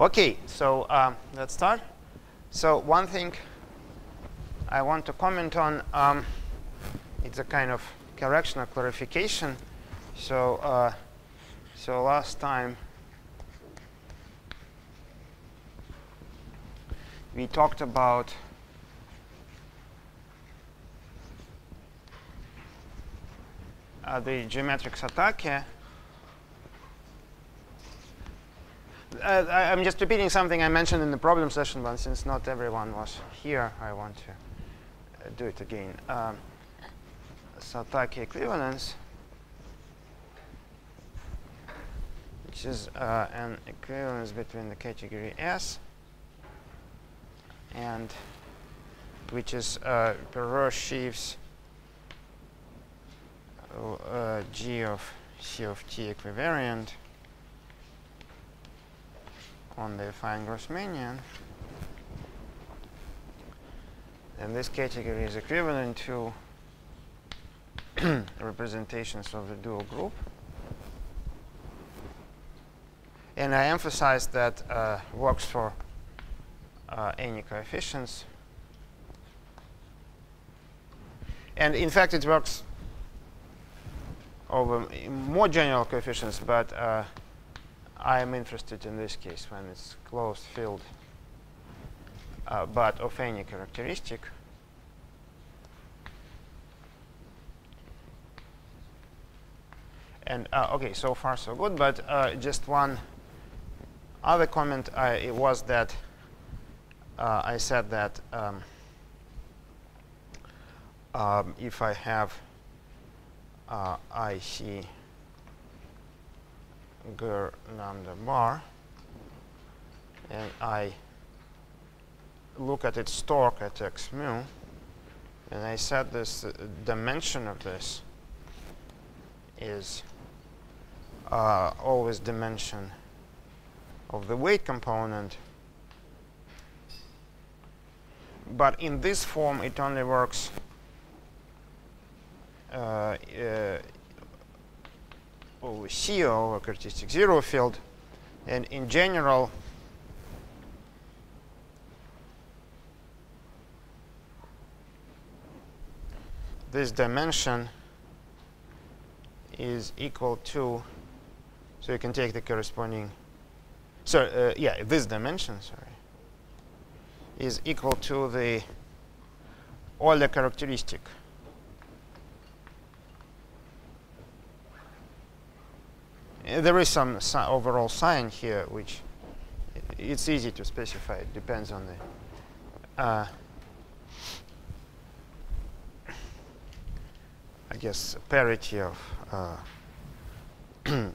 Okay, so um, let's start. So one thing I want to comment on, um, it's a kind of correction or clarification. So, uh, so last time we talked about uh, the geometric Satake. Uh, I, am just repeating something I mentioned in the problem session, but since not everyone was here, I want to uh, do it again. Um, Satake equivalence, which is uh, an equivalence between the category S and which is uh, perverse sheaves uh, G of C of T equivariant on the affine Grassmannian. And this category is equivalent to representations of the dual group. And I emphasize that uh, works for uh, any coefficients. And in fact, it works over more general coefficients, but uh, I am interested in this case when it's closed field, uh, but of any characteristic. And uh, okay, so far so good, but uh, just one other comment I, it was that uh, I said that um, um, if I have uh, IC ger lambda bar and I look at its torque at x mu and I said this uh, dimension of this is uh, always dimension of the weight component. But in this form it only works uh, over CO, a characteristic zero field, and in general, this dimension is equal to, so you can take the corresponding, so uh, yeah, this dimension, sorry, is equal to the Euler characteristic. There is some si overall sign here, which it's easy to specify. It depends on the, uh, I guess, parity of uh, uh,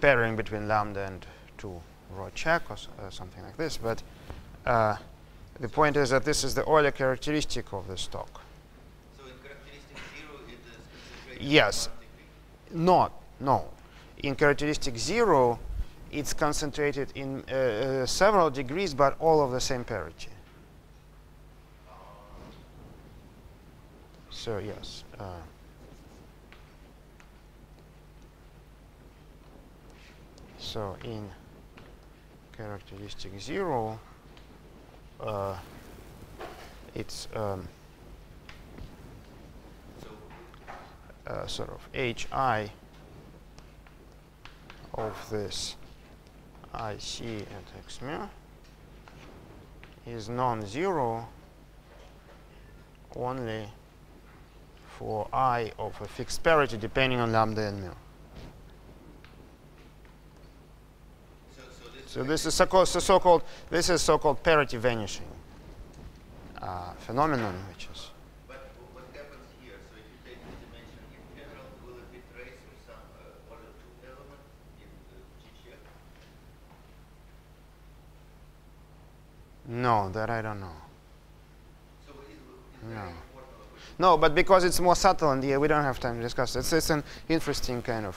pairing between lambda and 2 rho check or uh, something like this. But uh, the point is that this is the Euler characteristic of the stalk. So in characteristic zero, it is Yes. Not, no. In characteristic zero, it's concentrated in uh, uh, several degrees, but all of the same parity. So yes. Uh, so in characteristic zero, uh, it's um, uh, sort of hi of this IC at x mu is non-zero only for i of a fixed parity depending on lambda and mu. So, so this, So is so-called so so-called this is so-called parity vanishing uh, phenomenon, which is but what happens here? So if you take the dimension integral, will it be traced with some uh, order two element in the G check? No, that I don't know. So it is, it's No. very important. of it. No, but because it's more subtle and yeah, we don't have time to discuss it. It's, it's an interesting kind of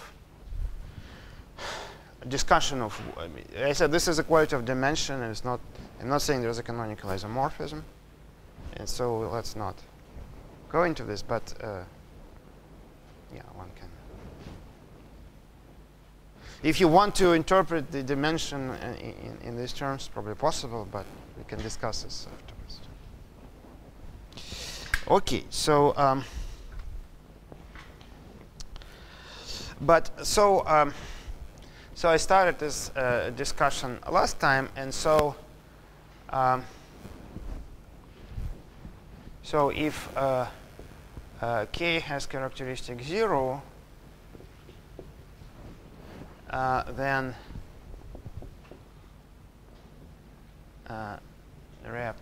discussion of, I, mean, I said this is a quality of dimension and it's not, I'm not saying there's a canonical isomorphism. And so let's not go into this, but uh, yeah, one can. if you want to interpret the dimension uh, in, in these terms, probably possible, but can discuss this afterwards. Okay, so um, but so um, so I started this uh, discussion last time, and so um, so if uh, uh, k has characteristic zero, uh, then uh, rep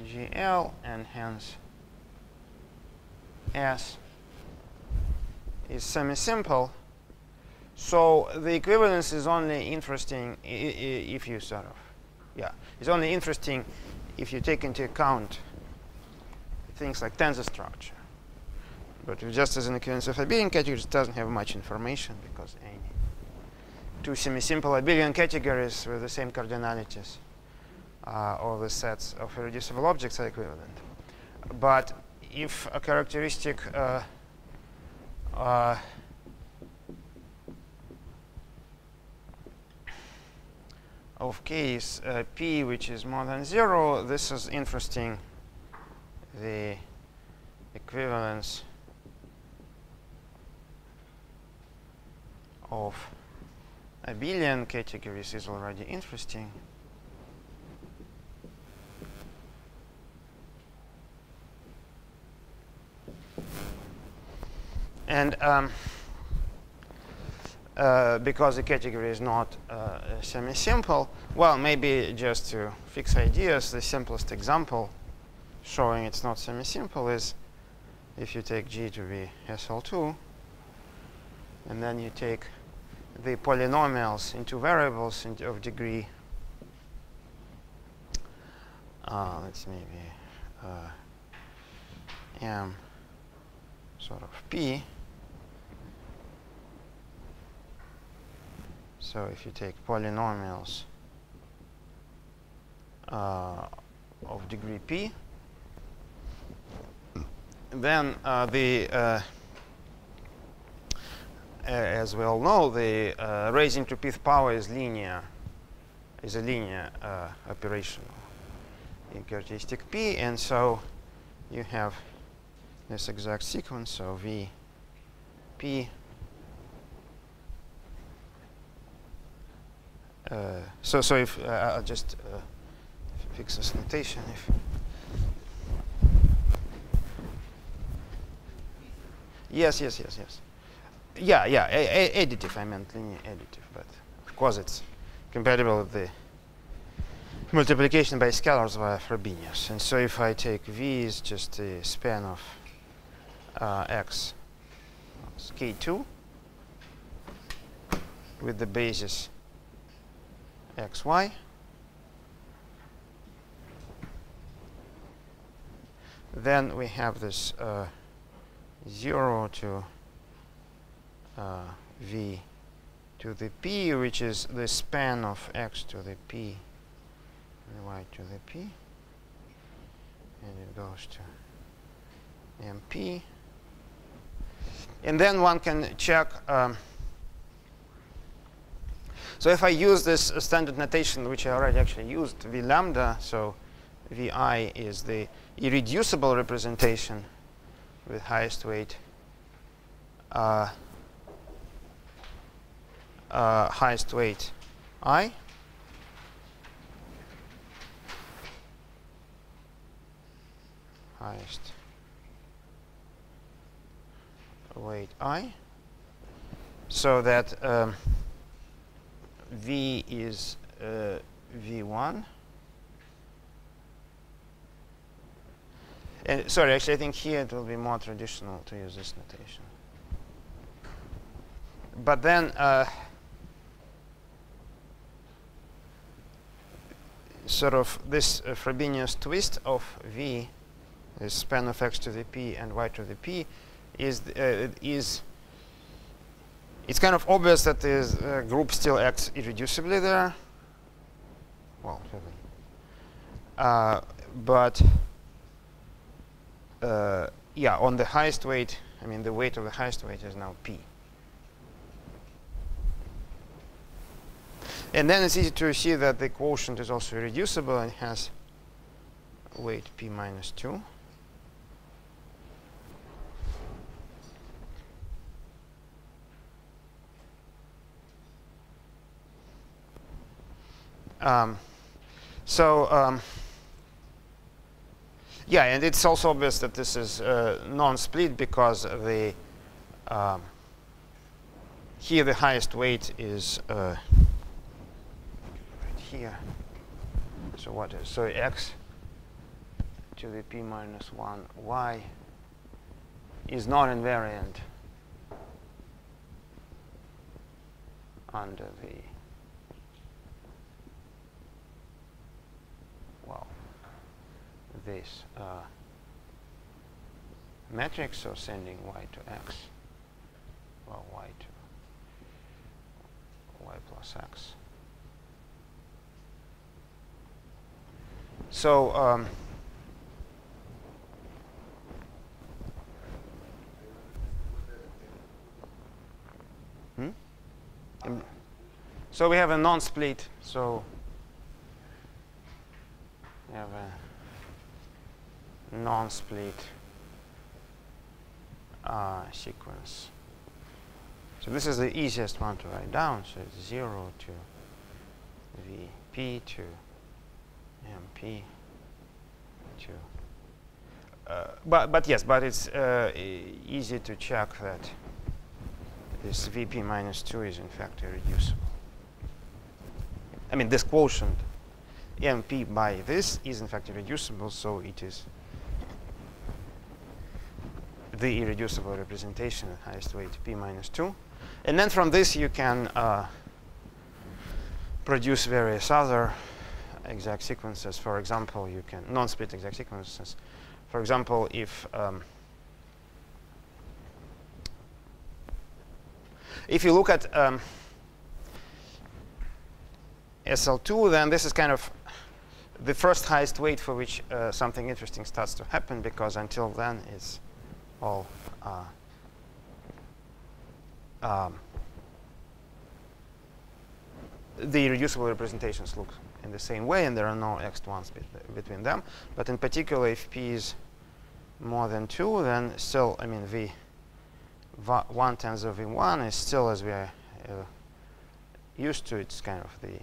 GL and hence S is semi-simple. So the equivalence is only interesting if you sort of, yeah, it's only interesting if you take into account things like tensor structure. But just as an equivalence of abelian categories, it doesn't have much information because any two semi-simple abelian categories with the same cardinalities uh, or the sets of irreducible objects are equivalent. But if a characteristic uh, uh, of k is uh, p which is more than zero, this is interesting. The equivalence of abelian categories is already interesting. And um, uh, because the category is not uh, semi-simple, well, maybe just to fix ideas, the simplest example showing it's not semi-simple is if you take G to be SL2, and then you take the polynomials into variables into of degree, uh, let's maybe uh, m sort of p. So if you take polynomials uh, of degree p, then uh, the uh, as we all know, the uh, raising to pth power is linear, is a linear uh, operation in characteristic p, and so you have this exact sequence. So v p. Uh, so so if uh, I'll just uh, fix this notation if. Yes, yes, yes, yes. Yeah, yeah, additive, I meant linear additive, but of course it's compatible with the multiplication by scalars via Frobenius. And so if I take V is just the span of uh, X K2 with the basis XY, then we have this uh, 0 to uh, v to the p, which is the span of x to the p and y to the p. And it goes to mp. And then one can check. Um, so if I use this standard notation, which I already actually used, v lambda, so vi is the irreducible representation with highest weight uh, uh, highest weight i. Highest weight i. So that um, v is uh, v1. And sorry, actually, I think here it will be more traditional to use this notation. But then, uh, sort of this uh, Frobenius twist of V, the span of x to the p and y to the p, is uh, is it's kind of obvious that there's a group still acts irreducibly there. Well, uh, but uh, yeah, on the highest weight, I mean the weight of the highest weight is now p. And then it's easy to see that the quotient is also irreducible and has weight p minus 2. Um, so, um, yeah, and it's also obvious that this is uh, non-split because the um, here the highest weight is uh, right here. So what is so x to the p minus 1 y is not invariant under the well this uh, matrix or sending y to x well y to y plus x so um, hmm? So we have a non-split so we have a non-split uh, sequence. So this is the easiest one to write down. So it's 0 to Vp to Mp to... Uh, but, but yes, but it's uh, easy to check that this Vp minus 2 is in fact irreducible. I mean, this quotient mp by this is in fact irreducible, so it is the irreducible representation at highest weight p minus 2. And then from this you can uh, produce various other exact sequences. For example, you can non-split exact sequences. For example, if um, if you look at um, SL2, then this is kind of the first highest weight for which uh, something interesting starts to happen, because until then it's all uh, um, the reducible representations look in the same way, and there are no x1s between them. But in particular, if p is more than 2, then still, I mean, v 1 tensor v1 is still, as we are uh, used to, it's kind of the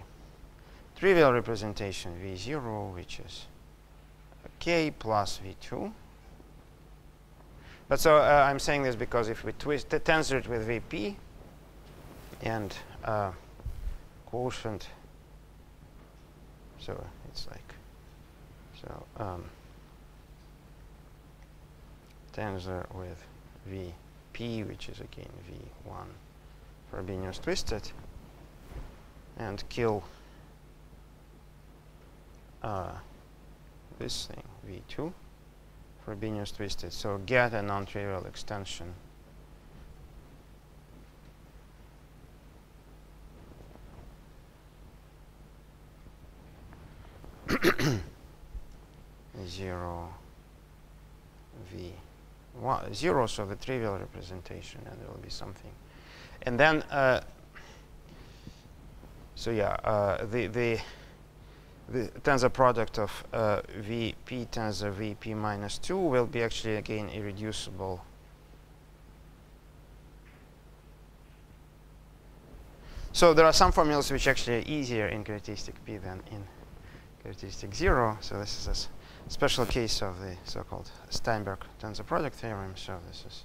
trivial representation v0, which is k plus v2. But so uh, I'm saying this because if we twist the tensor it with vp and uh, quotient, so it's like so um, tensor with vp, which is again v1 Frobenius twisted, and kill uh, this thing, V2, Frobenius twisted. So get a non-trivial extension. zero v one, zero so the trivial representation and there will be something and then uh, so yeah uh, the the the tensor product of uh, Vp tensor Vp minus 2 will be actually again irreducible. So there are some formulas which actually are easier in characteristic P than in characteristic 0. So this is a special case of the so-called Steinberg tensor product theorem. So this is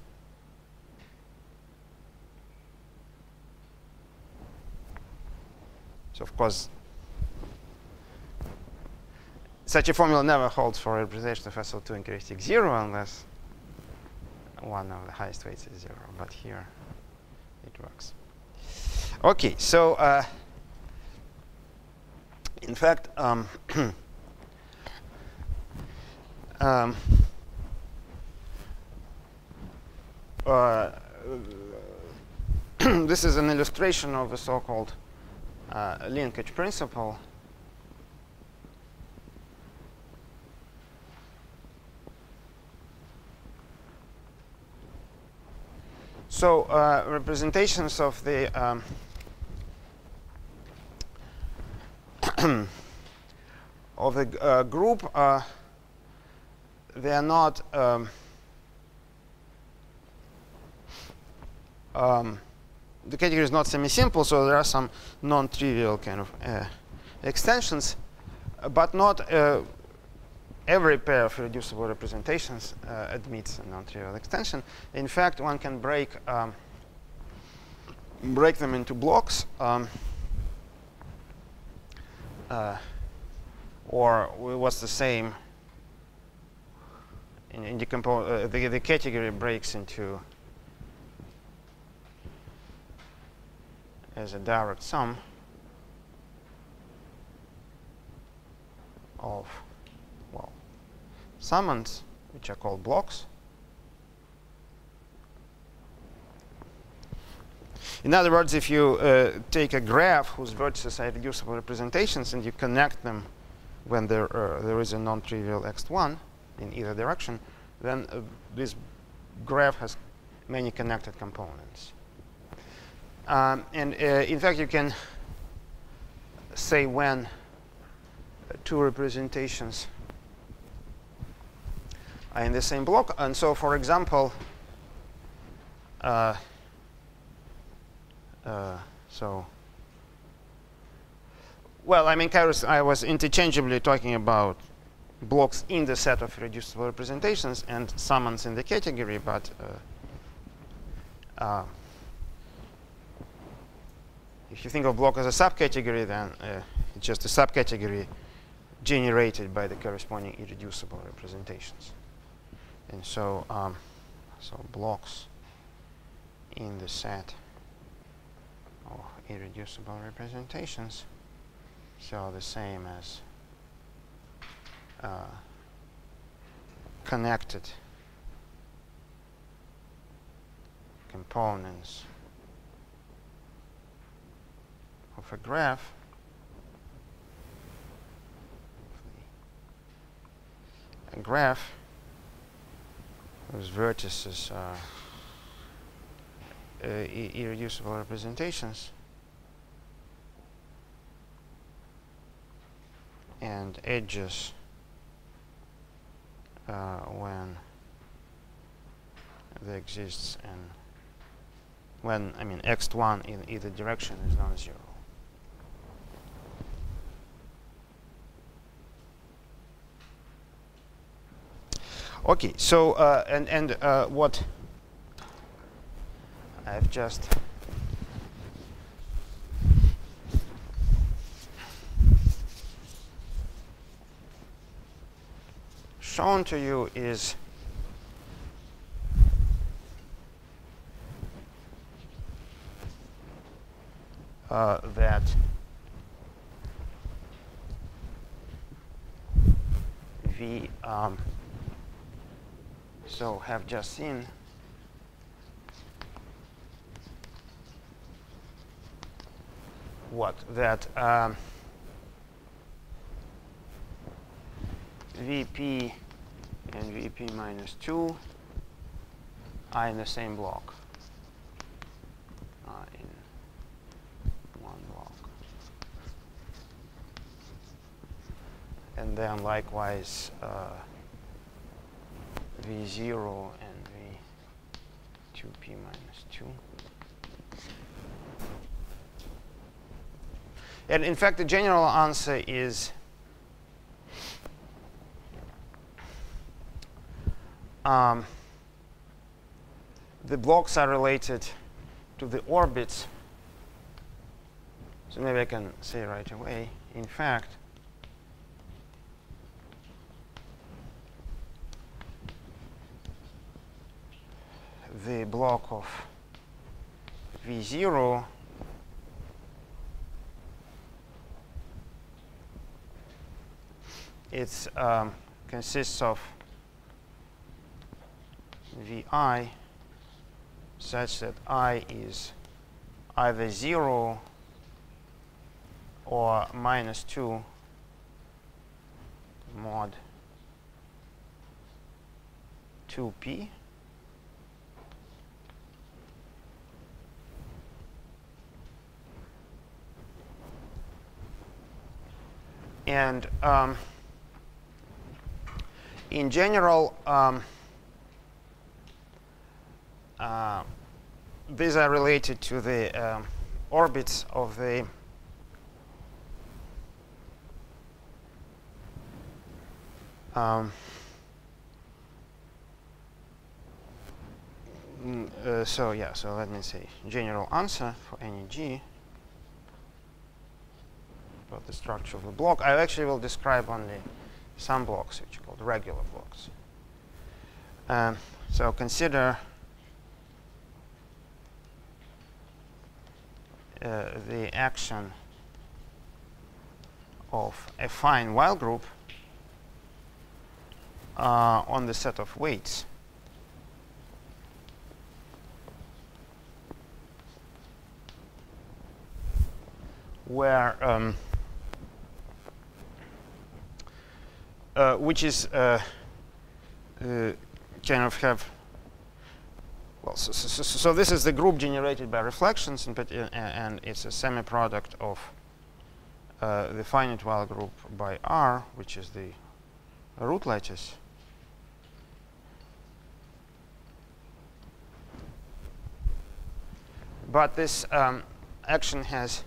so of course such a formula never holds for representation of SL2 in characteristic 0 unless one of the highest weights is 0. But here it works. Okay, so uh, in fact, um, um, uh, this is an illustration of the so-called uh, linkage principle So uh, representations of the um, of the uh, group uh, they are not um, um, the category is not semi-simple, so there are some non-trivial kind of uh, extensions, but not uh, every pair of reducible representations uh, admits a non-trivial extension. In fact, one can break um, break them into blocks, um, uh, or what's the same in, in uh, the, the category breaks into as a direct sum of summands which are called blocks. In other words if you uh, take a graph whose vertices are reducible representations and you connect them when there uh, there is a non-trivial x1 in either direction then uh, this graph has many connected components. Um, and uh, in fact, you can say when two representations in the same block. And so, for example, uh, uh, so, well, I mean, I was interchangeably talking about blocks in the set of reducible representations and summands in the category, but uh, uh, if you think of block as a subcategory, then uh, it's just a subcategory generated by the corresponding irreducible representations. And so, um, so blocks in the set of irreducible representations so the same as uh, connected components of a graph. A graph whose vertices are uh, irreducible representations and edges uh, when there exists an when I mean x1 in either direction is non-zero. Okay, so uh, and and uh, what? I've just shown to you is uh, that we um, so have just seen what that um, VP and VP minus 2 are in the same block. And then likewise uh, V0 and V2P minus 2. And in fact, the general answer is um, the blocks are related to the orbits. So maybe I can say right away. In fact, the block of V0 it um, consists of Vi such that I is either 0 or minus 2 mod 2p and um, in general, um, uh, these are related to the um, orbits of the um, mm, uh, so yeah, so let me say general answer for any g about the structure of the block. I actually will describe only some blocks, which are called regular blocks. Um, so consider uh, the action of affine Weyl group uh, on the set of weights. where um, uh, which is uh, uh, kind of have well so, so, so, this is the group generated by reflections and, and it's a semi-product of uh, the finite Weyl group by R which is the root lattice but this um, action has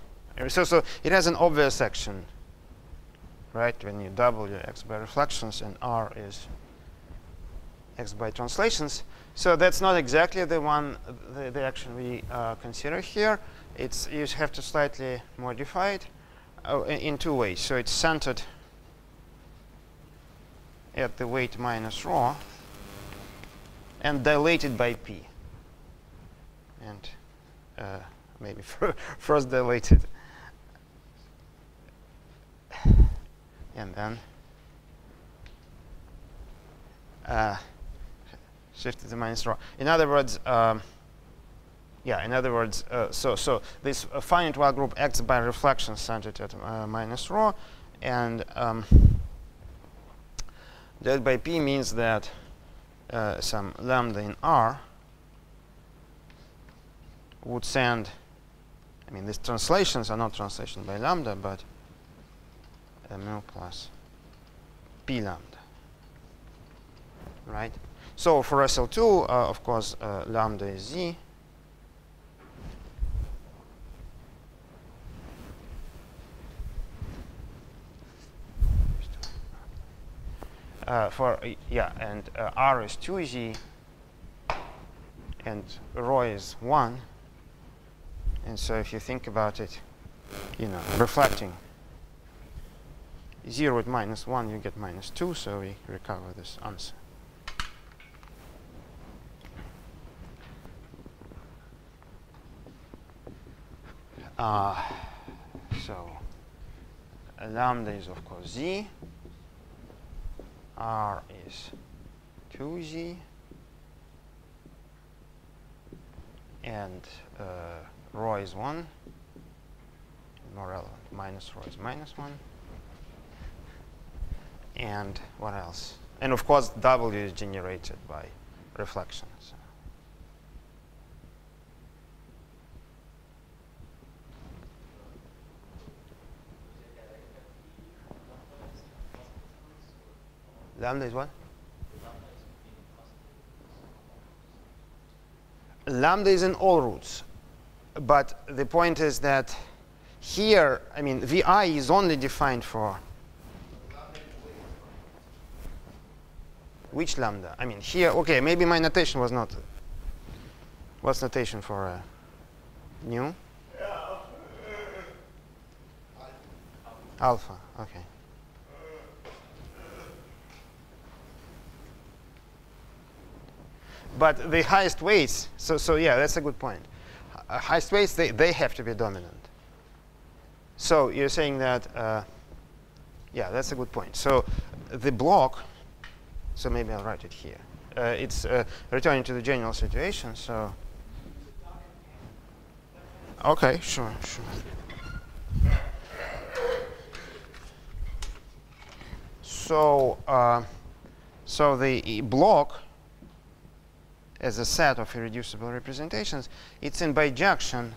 so so it has an obvious action right when you W x by reflections and R is x by translations. So that's not exactly the one the, the action we uh, consider here. It's you have to slightly modify it uh, in two ways. So it's centered at the weight minus rho and dilated by p. And uh, maybe first dilated and then uh, shift to minus rho. In other words, um, yeah, in other words, uh, so so this uh, finite Weyl group acts by reflection centered at uh, minus rho, and um, by p means that uh, some lambda in R would send, I mean, these translations are not translations by lambda, but mu plus p lambda, right? So for SL2, uh, of course, uh, lambda is z. Uh, for yeah, and uh, r is 2z, and rho is 1. And so if you think about it, you know, reflecting 0 with minus 1, you get minus 2, so we recover this answer. Uh, so lambda is of course z, r is 2z, and uh, rho is 1, more relevant, minus rho is minus 1. And what else? And of course, W is generated by reflections. Lambda is what? Lambda is in all roots. But the point is that here, I mean, VI is only defined for which lambda? I mean, here, okay, maybe my notation was not. What's notation for uh, nu? Alpha, okay. But the highest weights, so, so yeah, that's a good point. Uh, highest weights, they, they have to be dominant. So you're saying that, uh, yeah, that's a good point. So the block, so maybe I'll write it here. Uh, it's uh, returning to the general situation, so. Okay, sure, sure. So, uh, so the block as a set of irreducible representations, it's in bijection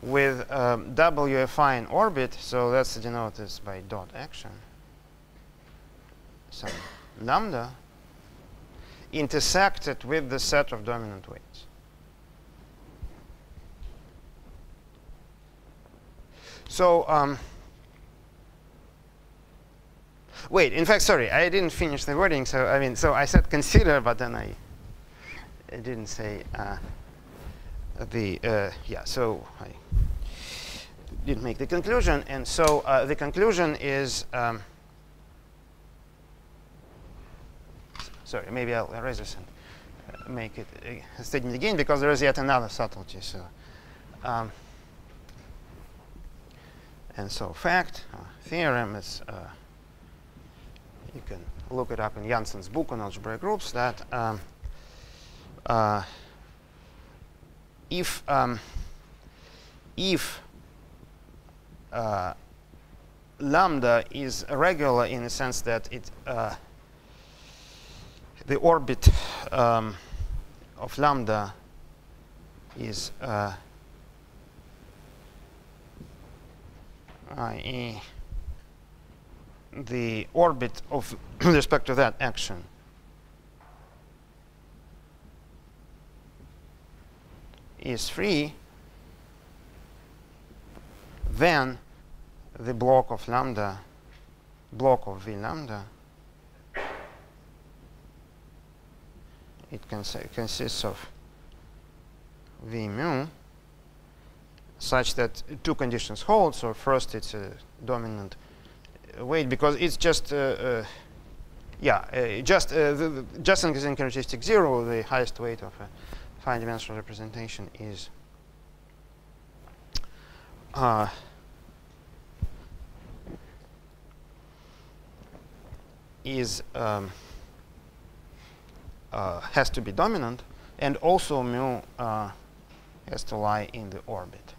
with um, W affine orbit, so let's denote this by dot action. Some lambda intersected with the set of dominant weights. So, um, wait, in fact, sorry, I didn't finish the wording. So, I mean, so I said consider, but then I, I didn't say uh, the, uh, yeah, so I didn't make the conclusion. And so uh, the conclusion is, um, sorry, maybe I'll erase this and uh, make it a statement again because there is yet another subtlety. So, um, and so fact, uh, theorem is, uh, you can look it up in Jantzen's book on algebraic groups that um, uh, if um, if uh, lambda is regular in the sense that it uh, the orbit um, of lambda is uh, i.e. the orbit of respect to that action is free, then the block of lambda, block of v lambda, it cons consists of v mu such that two conditions hold. So first, it's a dominant weight because it's just, uh, uh, yeah, uh, just uh, the, the just in characteristic zero, the highest weight of a five-dimensional representation is uh, is um, has to be dominant, and also mu has to lie in the orbit.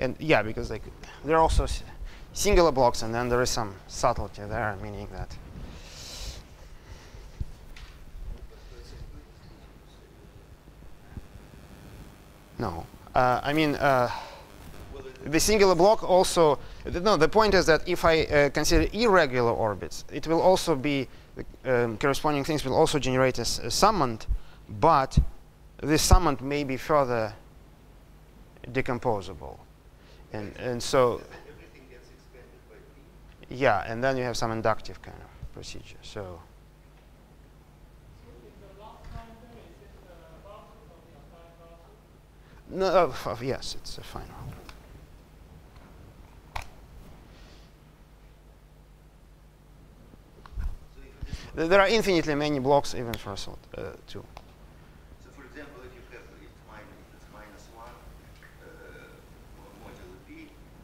and yeah, because like there are also singular blocks, and then there is some subtlety there, meaning that. No, uh, I mean uh, the singular block also. No, the point is that if I uh, consider irregular orbits, it will also be the um, corresponding things will also generate a, a summand, but this summand may be further decomposable. And and so yeah and then you have some inductive kind of procedure so. No uh, yes it's a final there are infinitely many blocks even for uh, two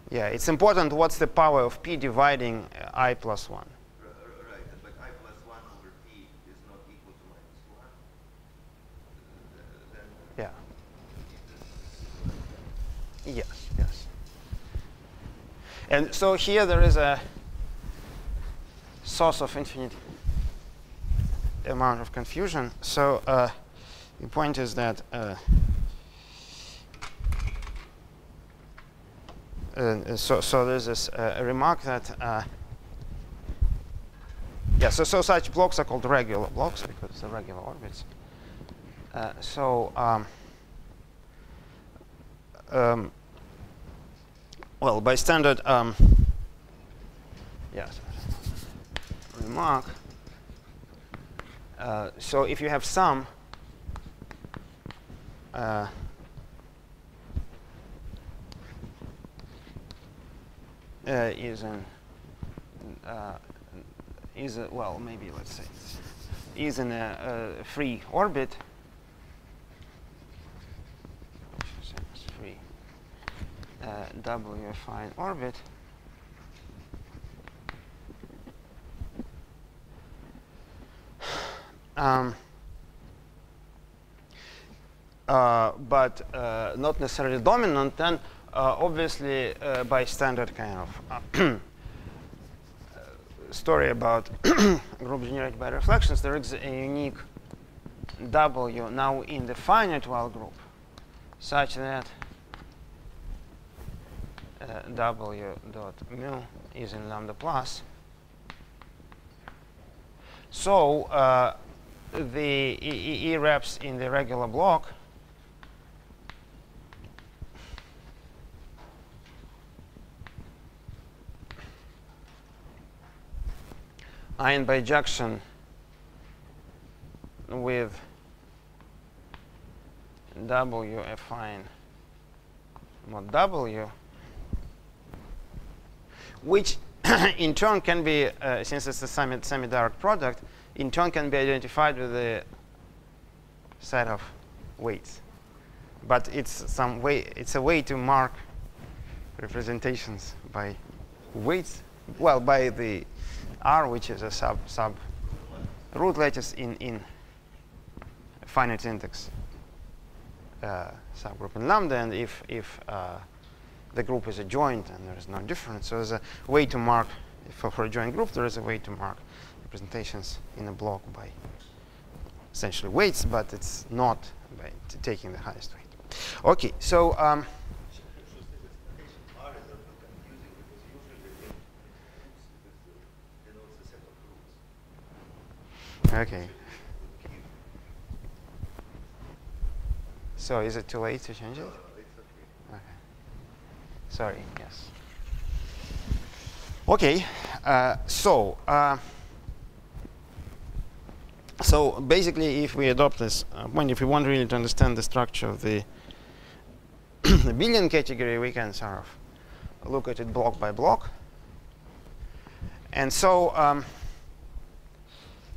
Yeah, it's important what's the power of p dividing uh, i plus 1. Right, but i plus 1 over p is not equal to minus 1. yeah. Yes, yes. And so here there is a source of infinite amount of confusion. So uh, the point is that uh, uh, so, so there's this uh, a remark that yeah, so, so such blocks are called regular blocks because they're regular orbits. So um, um, well, by standard um, yes remark. Uh, so if you have some uh, uh, is an uh, is a, well maybe let's say is in a, a free orbit. Free uh, W affine orbit um, uh, but uh, not necessarily dominant, then uh, obviously, uh, by standard kind of uh, story about groups generated by reflections, there is a unique W now in the finite Weyl group such that uh, w dot mu is in lambda plus. So the e, reps in the regular block. Ion bijection with W affine mod W, which in turn can be, uh, since it's a semi semi-direct product, in turn can be identified with the set of weights. But it's some way, it's a way to mark representations by weights, well, by the R, which is a sub sub root lattice in in finite index uh, subgroup in lambda, and if if uh, the group is adjoint and there is no difference, so there's a way to mark for, for adjoint group. There is a way to mark representations in a block by essentially weights, but it's not by taking the highest weight. Okay, so. Um, Okay. So is it too late to change it? Sorry, yes. Okay, uh, so uh, so basically if we adopt this, uh, when if we want really to understand the structure of the, the abelian category, we can sort of look at it block by block. And so um,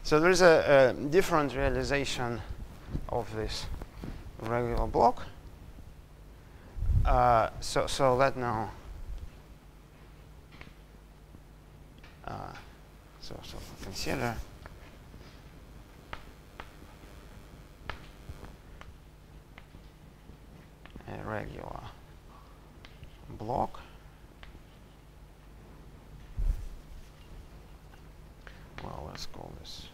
so there is a, a, different realization of this regular block. Uh, so, so let now. Uh, so, so consider. A regular block well let's call this.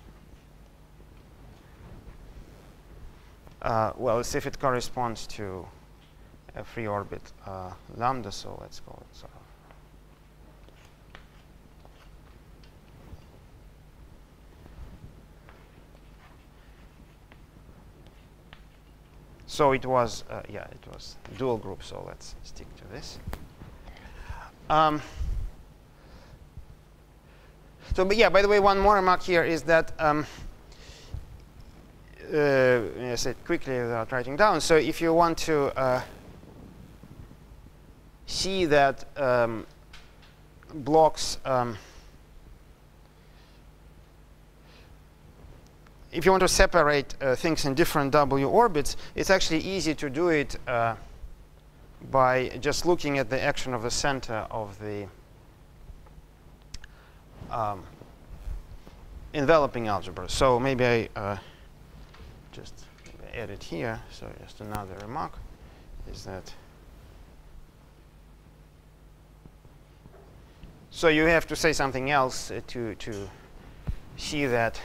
Uh, well, let's see if it corresponds to a free orbit uh, lambda, so let's call it sort of. So it was, uh, yeah, it was dual group, so let's stick to this. Um, so, but yeah, by the way, one more remark here is that um, uh, I said quickly without writing down. So if you want to uh, see that um, blocks, um, if you want to separate uh, things in different W orbits, it's actually easy to do it uh, by just looking at the action of the center of the um, enveloping algebra. So maybe I uh, just add it here. So just another remark is that so you have to say something else to to see that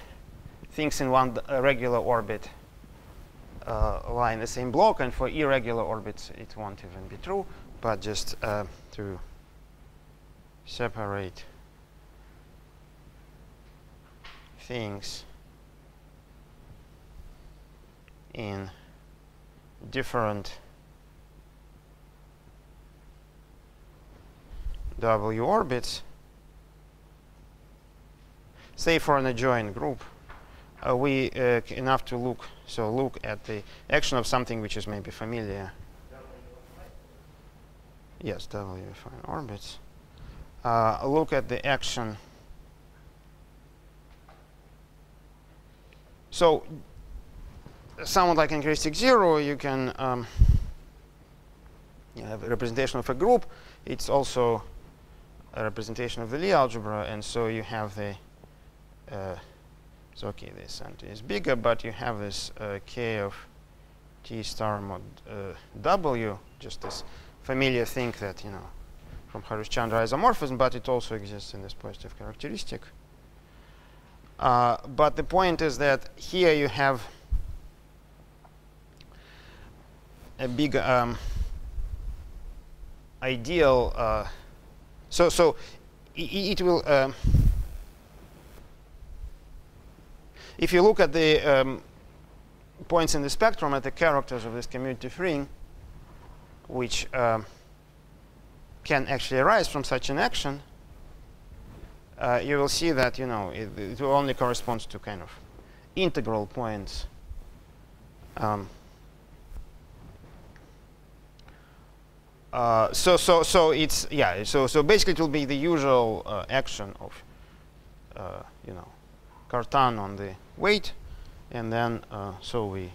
things in one regular orbit uh, lie in the same block, and for irregular orbits it won't even be true. But just uh, to separate things in different W orbits, say for an adjoint group, uh, we uh, enough to look so look at the action of something which is maybe familiar. Yes, W orbits. Uh, look at the action. So somewhat like in heuristic zero, you can um, you have a representation of a group. It's also a representation of the Lie algebra, and so you have the so okay, this center is bigger, but you have this uh, k of t star mod uh, w, just this familiar thing that you know from Harish-Chandra isomorphism, but it also exists in this positive characteristic. Uh, but the point is that here you have a big um, ideal. Uh, so so i- i- it will. Um, if you look at the um, points in the spectrum at the characters of this commutative ring, which um, can actually arise from such an action, uh, you will see that you know it, it only correspond to kind of integral points. Um, uh, so so so it's yeah so so basically it will be the usual uh, action of uh, you know Cartan on the weight, and then uh, so we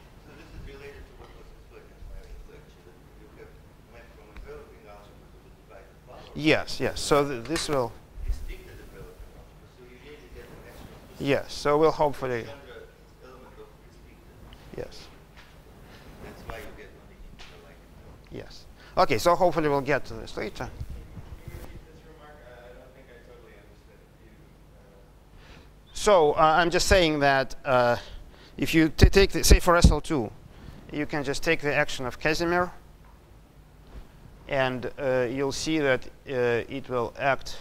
yes yes so th- this will yes so we'll hopefully yes yes okay so hopefully we'll get to this later. So uh, I'm just saying that uh, if you take, the, say for SL2, you can just take the action of Casimir, and uh, you'll see that uh, it will act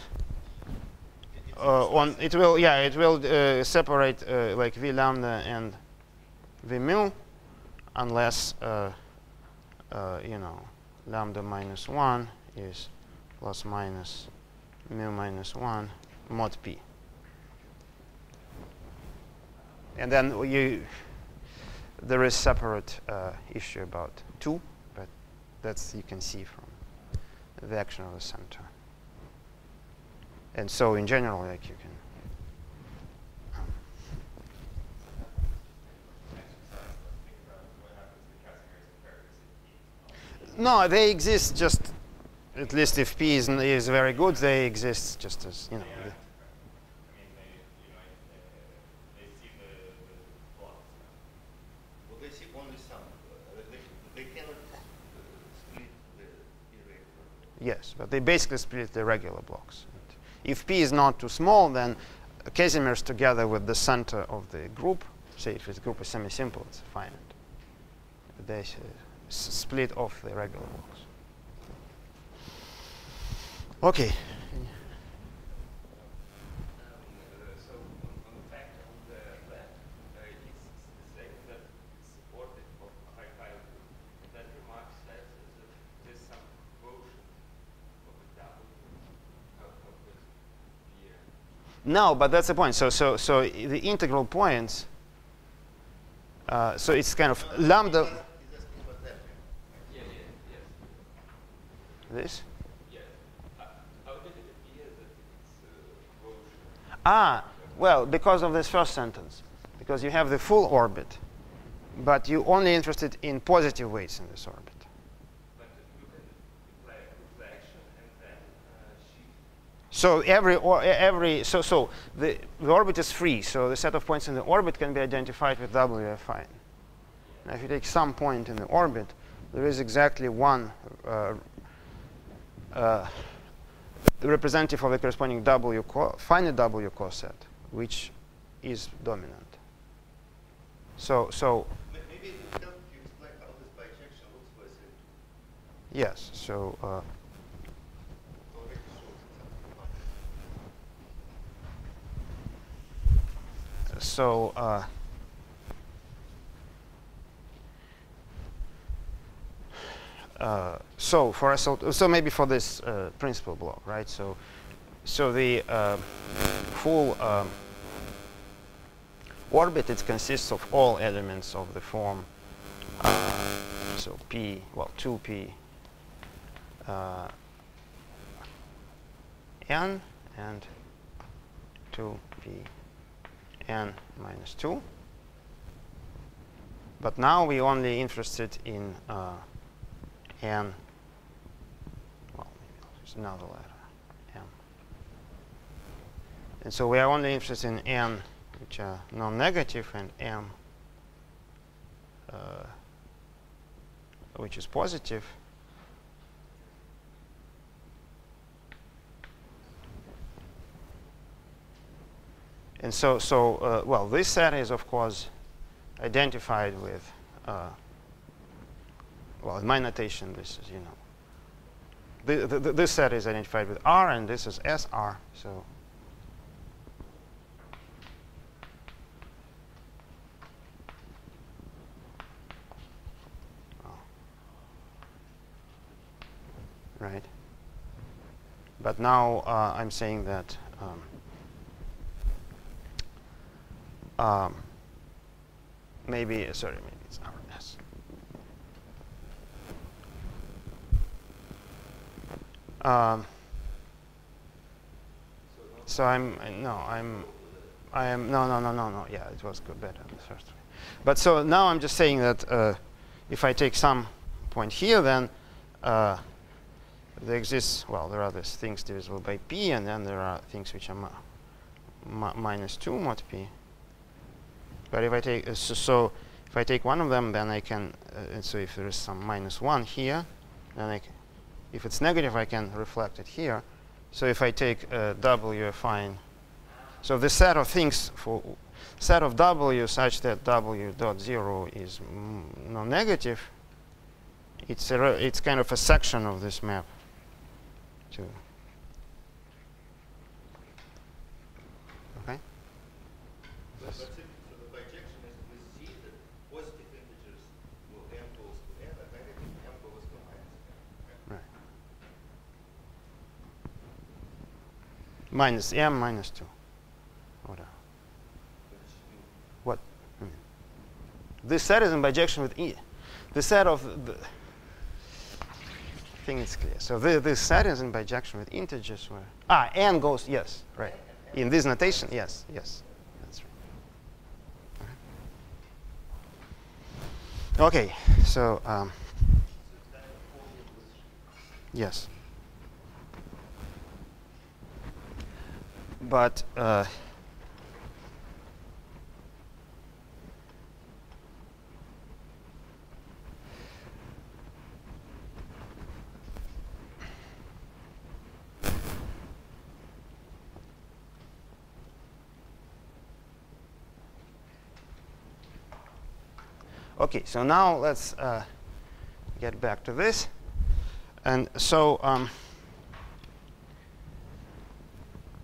uh, on. It will, yeah, it will uh, separate like V lambda and V mu, unless you know lambda minus one is plus minus mu minus one mod p. And then you, there is separate uh, issue about two, but that's you can see from the action of the center. And so in general, like you can. um, no, they exist just, at least if P is, is very good, they exist just as, you know. the- Well, they see only some, uh, they, they cannot uh, split the irregular. Yes, but they basically split the regular blocks. And if P is not too small, then Casimir's together with the center of the group, say if this group is semi-simple, it's finite. They split off the regular blocks. Okay. So on, on the fact on the left, uh, it's saying that it's supported of high file group. And that remark says is that there's some quotient of the double of, of this here. No, but that's the point. So, so, so the integral points. Uh, so it's kind of lambda. He's asking for that. Yeah, yeah, This. yes. How did it appear that it's quotient? Ah, well, because of this first sentence, because you have the full orbit, but you're only interested in positive weights in this orbit. But you can apply a reflection and then uh, shift. So every or every so so the, the orbit is free. So the set of points in the orbit can be identified with W affine. Now, if you take some point in the orbit, there is exactly one uh, uh, representative of the corresponding W co- finite W coset, which is dominant. So so May- Maybe it would help if you explain how this bijection looks for SL2. yes. So uh, It already shows it's something fun. So uh, uh, so for so maybe for this uh, principal block, right? So so the uh, full um, orbit it consists of all elements of the form. Uh, so p well 2p uh, n and 2p n minus 2. But now we're only interested in uh, n, well, I'll another letter, m. And so we are only interested in n, which are non-negative, and m, uh, which is positive. And so, so uh, well, this set is, of course, identified with uh, well, in my notation, this is, you know, the, the, the, this set is identified with R, and this is SR. So right. But now uh, I'm saying that um, um, maybe, sorry, maybe it's RS. Um, so I'm uh, no, I'm I am no no no no no. Yeah, it was good better the first way. But so now I'm just saying that uh, if I take some point here, then uh, there exists well there are these things divisible by p, and then there are things which are mi mi minus two mod p. But if I take uh, so, so if I take one of them, then I can uh, so if there is some minus one here, then I if it's negative, I can reflect it here. So if I take uh, W affine, so the set of things for set of W such that W dot zero is non-negative, it's a it's kind of a section of this map. To okay. But, but simply, so the bijection is we see that positive integers will m goes to n, and negative m goes to minus n. Right. Minus m minus two. Whatever. What? I this set is in bijection with E. The set of the I think it's clear. So the, this set is in bijection with integers where ah n goes yes right in this notation yes yes that's right. Okay, so um, yes. But uh, Okay, so now let's uh, get back to this. And so um,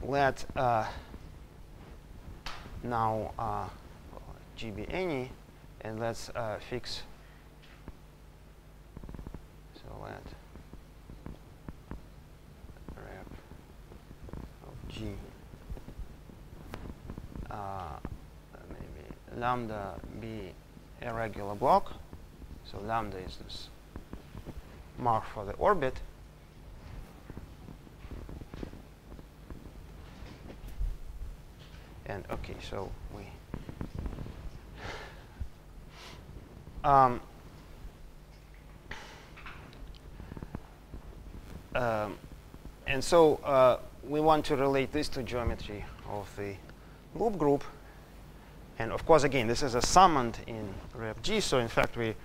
let uh, now uh, G be any, and let's uh, fix. So let rep of G uh, maybe lambda be a regular block. So lambda is this mark for the orbit. And okay, so we um, um, and so uh, we want to relate this to geometry of the loop group. And of course, again, this is a summand in rep G, so in fact, we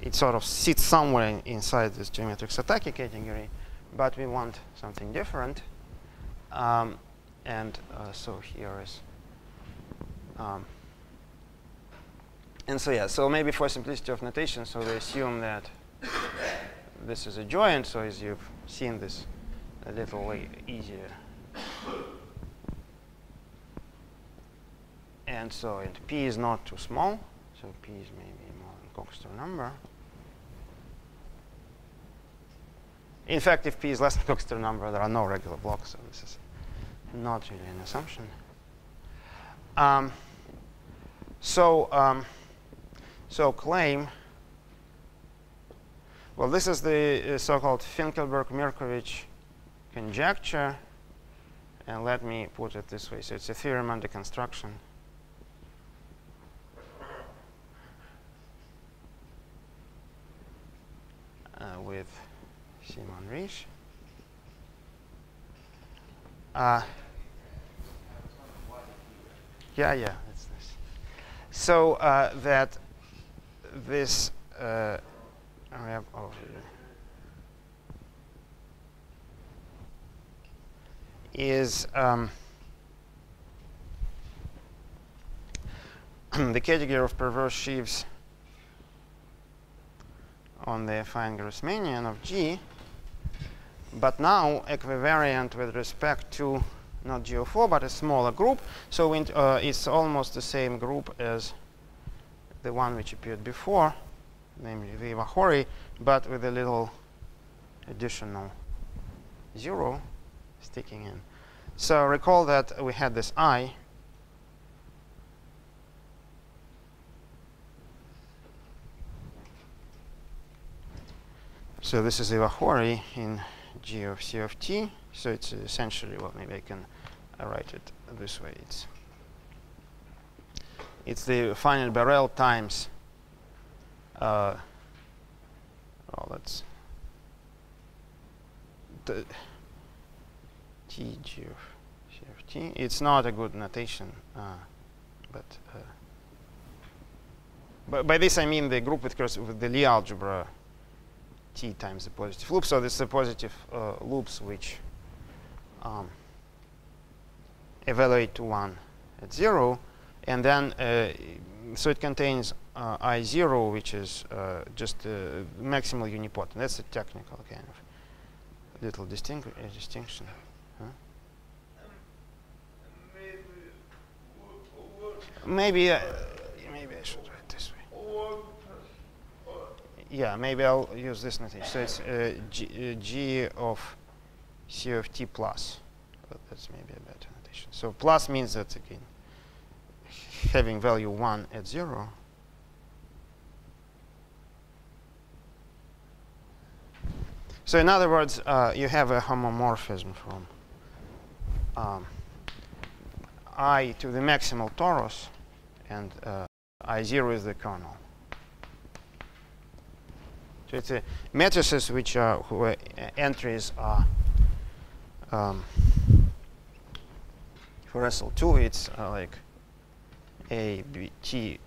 it sort of sits somewhere in, inside this geometric Satake category, but we want something different. Um, and uh, so here is, um, and so yeah, so maybe for simplicity of notation, so we assume that this is adjoint, so as you've seen this a little way easier. And so and p is not too small, so p is maybe more than Coxeter number. In fact, if p is less than Coxeter number, there are no regular blocks, so this is not really an assumption. Um, so, um, so claim. Well, this is the uh, so-called Finkelberg-Mirkovich conjecture, and let me put it this way. So it's a theorem under construction. Uh, with Simon Riche. Uh, yeah, yeah. So uh, that this uh, is um, the category of perverse sheaves on the affine Grassmannian of G, but now equivariant with respect to not G04 but a smaller group. So uh, it's almost the same group as the one which appeared before, namely the Iwahori, but with a little additional zero sticking in. So recall that we had this I So this is Iwahori in G of C of t. So it's essentially, well, maybe I can write it this way. It's it's the final barrel times uh, well that's the t g of. It's not a good notation, uh, but uh, but by this I mean the group with, with the Lie algebra t times the positive loop. So this is the positive uh, loops which um, evaluate to 1 at 0. And then, uh, so it contains uh, I0, which is uh, just maximal unipotent. That's a technical kind of little uh, distinction. Huh? maybe, uh, maybe I should write this way. Yeah, maybe I'll use this notation. So it's uh, G, G of C of t plus. But that's maybe a better. So plus means that again having value 1 at 0 So in other words, uh, you have a homomorphism from um, i to the maximal torus, and uh, i0 is the kernel. So it's a matrices which are where entries are um, for SL2, it's uh, like A, B, T,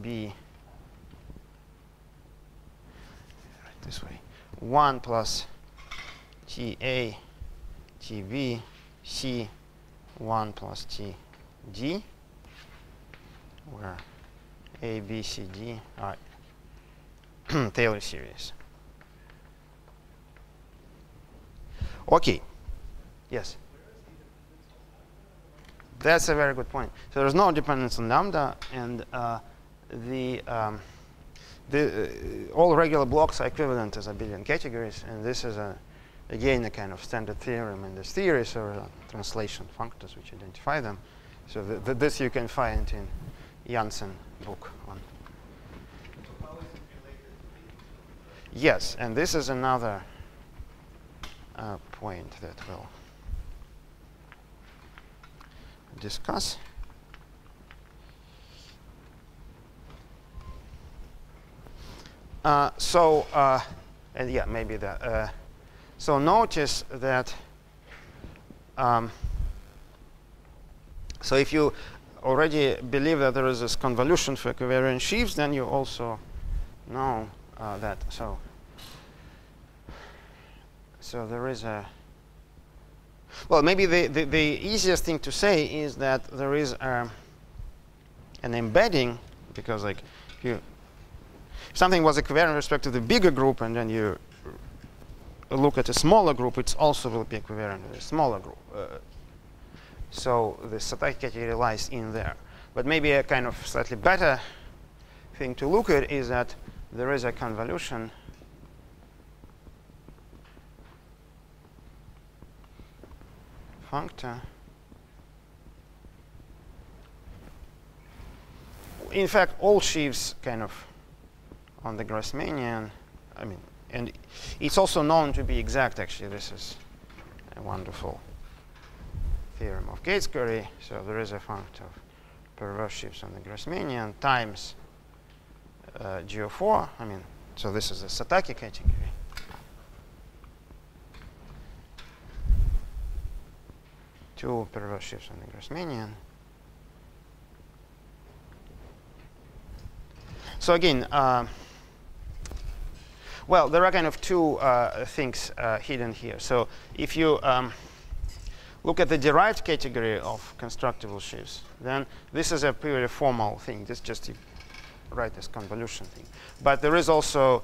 B, right this way, 1 plus T A, T B, C, 1 plus T D, where A, B, C, D are Taylor series. Okay. Yes. That's a very good point. So there's no dependence on lambda, and uh, the um, the uh, all regular blocks are equivalent as abelian categories, and this is a again a kind of standard theorem in this theory, so translation functors which identify them. So the, the, this you can find in Jantzen book on. Yes, and this is another uh, point that will discuss. Uh, so, uh, and yeah, maybe that. Uh, so notice that. Um, so if you already believe that there is this convolution for equivariant sheaves, then you also know uh, that. So, so there is a well, maybe the, the, the, easiest thing to say is that there is um, an embedding, because like you, if something was equivalent with respect to the bigger group, and then you look at a smaller group, it also will be equivalent with a smaller group. Uh, so the Satake category lies in there. But maybe a kind of slightly better thing to look at is that there is a convolution functor. In fact, all sheaves kind of on the Grassmannian, I mean, and it's also known to be exact, actually. This is a wonderful theorem of Gaitsgory. So there is a functor of perverse sheaves on the Grassmannian times uh, GO4. I mean, so this is a Satake category. Two perverse sheaves on the Grassmannian. So again, uh, well, there are kind of two uh, things uh, hidden here. So if you um, look at the derived category of constructible sheaves, then this is a purely formal thing. This just to write this convolution thing. But there is also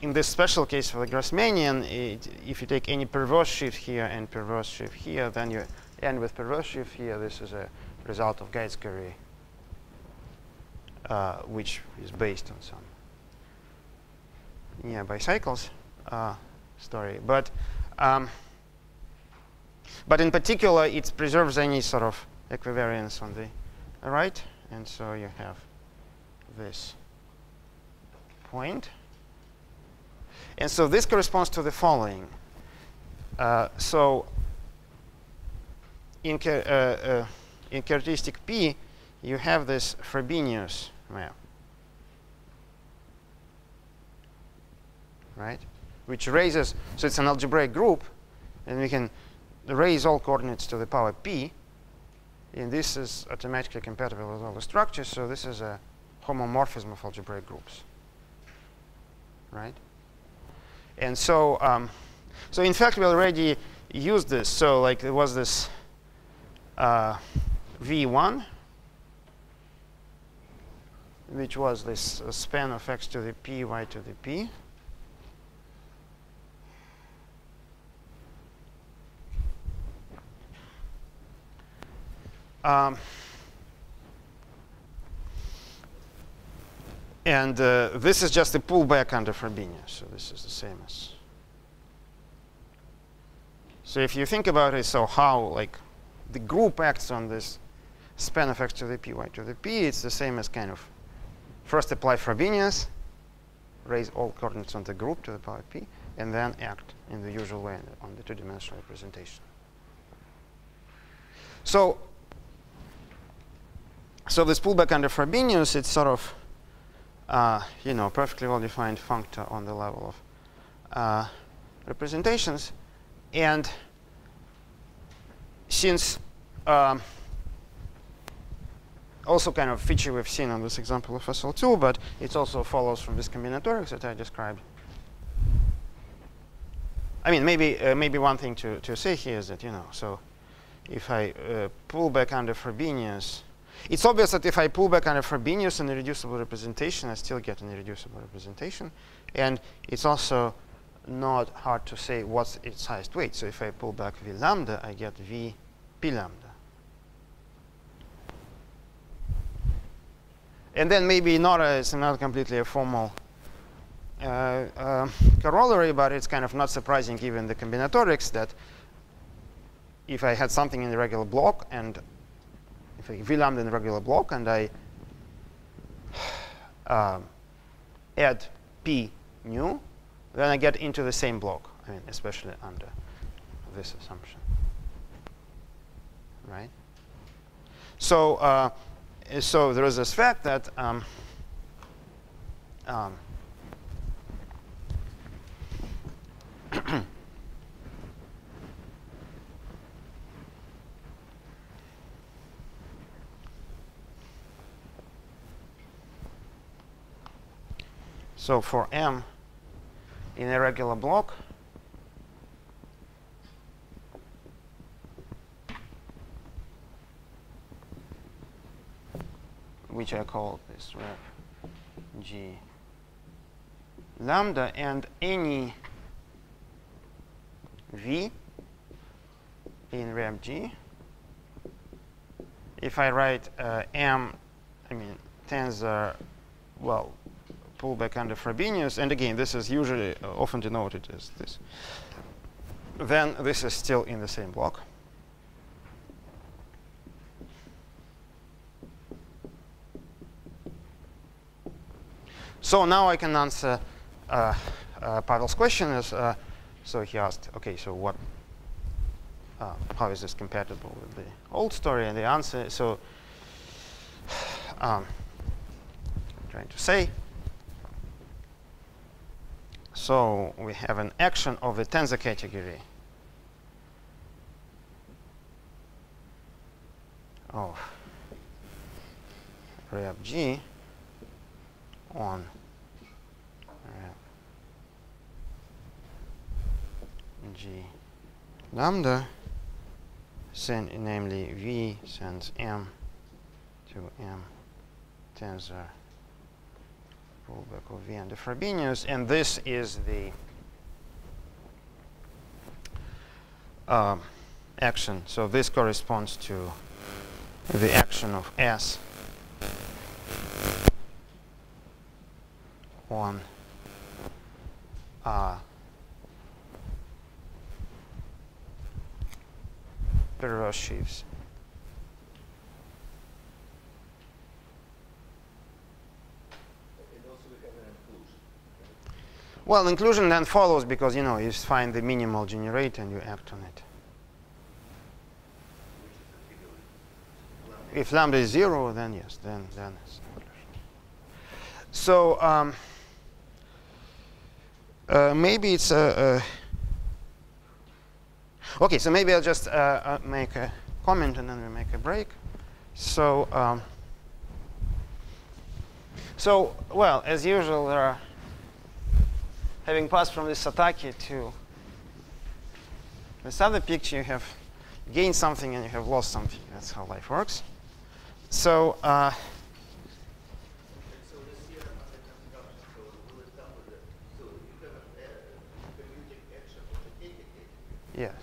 in this special case for the Grassmannian, it, if you take any perverse sheaf here and perverse sheaf here, then you end with perverse here. This is a result of Gaitsgory, uh, which is based on some nearby cycles uh, story. But um, but in particular, it preserves any sort of equivariance on the right, and so you have this point. And so this corresponds to the following. Uh, so in, uh, uh, in characteristic P, you have this Frobenius map, right? Which raises, so it's an algebraic group, and we can raise all coordinates to the power P, and this is automatically compatible with all the structures, so this is a homomorphism of algebraic groups, right? And so, um, so in fact, we already used this. So like there was this uh, V1, which was this uh, span of x to the p, y to the p. Um, and uh, this is just a pullback under Frobenius, so this is the same as. So if you think about it, so how like the group acts on this span of x to the p, y to the p, it's the same as kind of first apply Frobenius, raise all coordinates on the group to the power p, and then act in the usual way on the two-dimensional representation. So so this pullback under Frobenius, it's sort of, uh, you know, perfectly well-defined functor on the level of uh, representations. And since um, also kind of feature we've seen on this example of SL2, but it also follows from this combinatorics that I described. I mean, maybe uh, maybe one thing to, to say here is that, you know, so if I uh, pull back under Frobenius, it's obvious that if I pull back under Frobenius and irreducible representation, I still get an irreducible representation. And it's also not hard to say what's its highest weight. So if I pull back V lambda, I get V P lambda. And then maybe not a, it's not completely a formal uh, uh, corollary, but it's kind of not surprising given the combinatorics that if I had something in the regular block and if I V lambda in the regular block and I um, add P nu, then I get into the same block, I mean, especially under this assumption, right? So, uh, so there is this fact that um, um, So for M in a regular block, which I call this rep G lambda and any V in rep G. If I write uh, M, I mean tensor, well, pull back under Frobenius, and again, this is usually uh, often denoted as this, then this is still in the same block. So now I can answer uh, uh, Pavel's question. Is, uh, so he asked, okay, so what, uh, how is this compatible with the old story? And the answer, so um, trying to say, so we have an action of the tensor category of rep G on. Rep G. Lambda, send, namely V sends M to M. Tensor. Pullback of V and under Frobenius, and this is the um, action. So this corresponds to the action of S on uh, sheaves. Inclusion. Well, inclusion then follows because you know you find the minimal generator and you act on it. If lambda is zero, then yes, then then. It's so um, maybe it's a, a. Okay, so maybe I'll just uh, uh, make a comment and then we make a break. So. Um, so well, as usual. Having passed from this Satake to this other picture, you have gained something and you have lost something. That's how life works. So, uh, And so this here under construction, so we'll establish that, so you have a uh, commuting action of the KKK. Yes.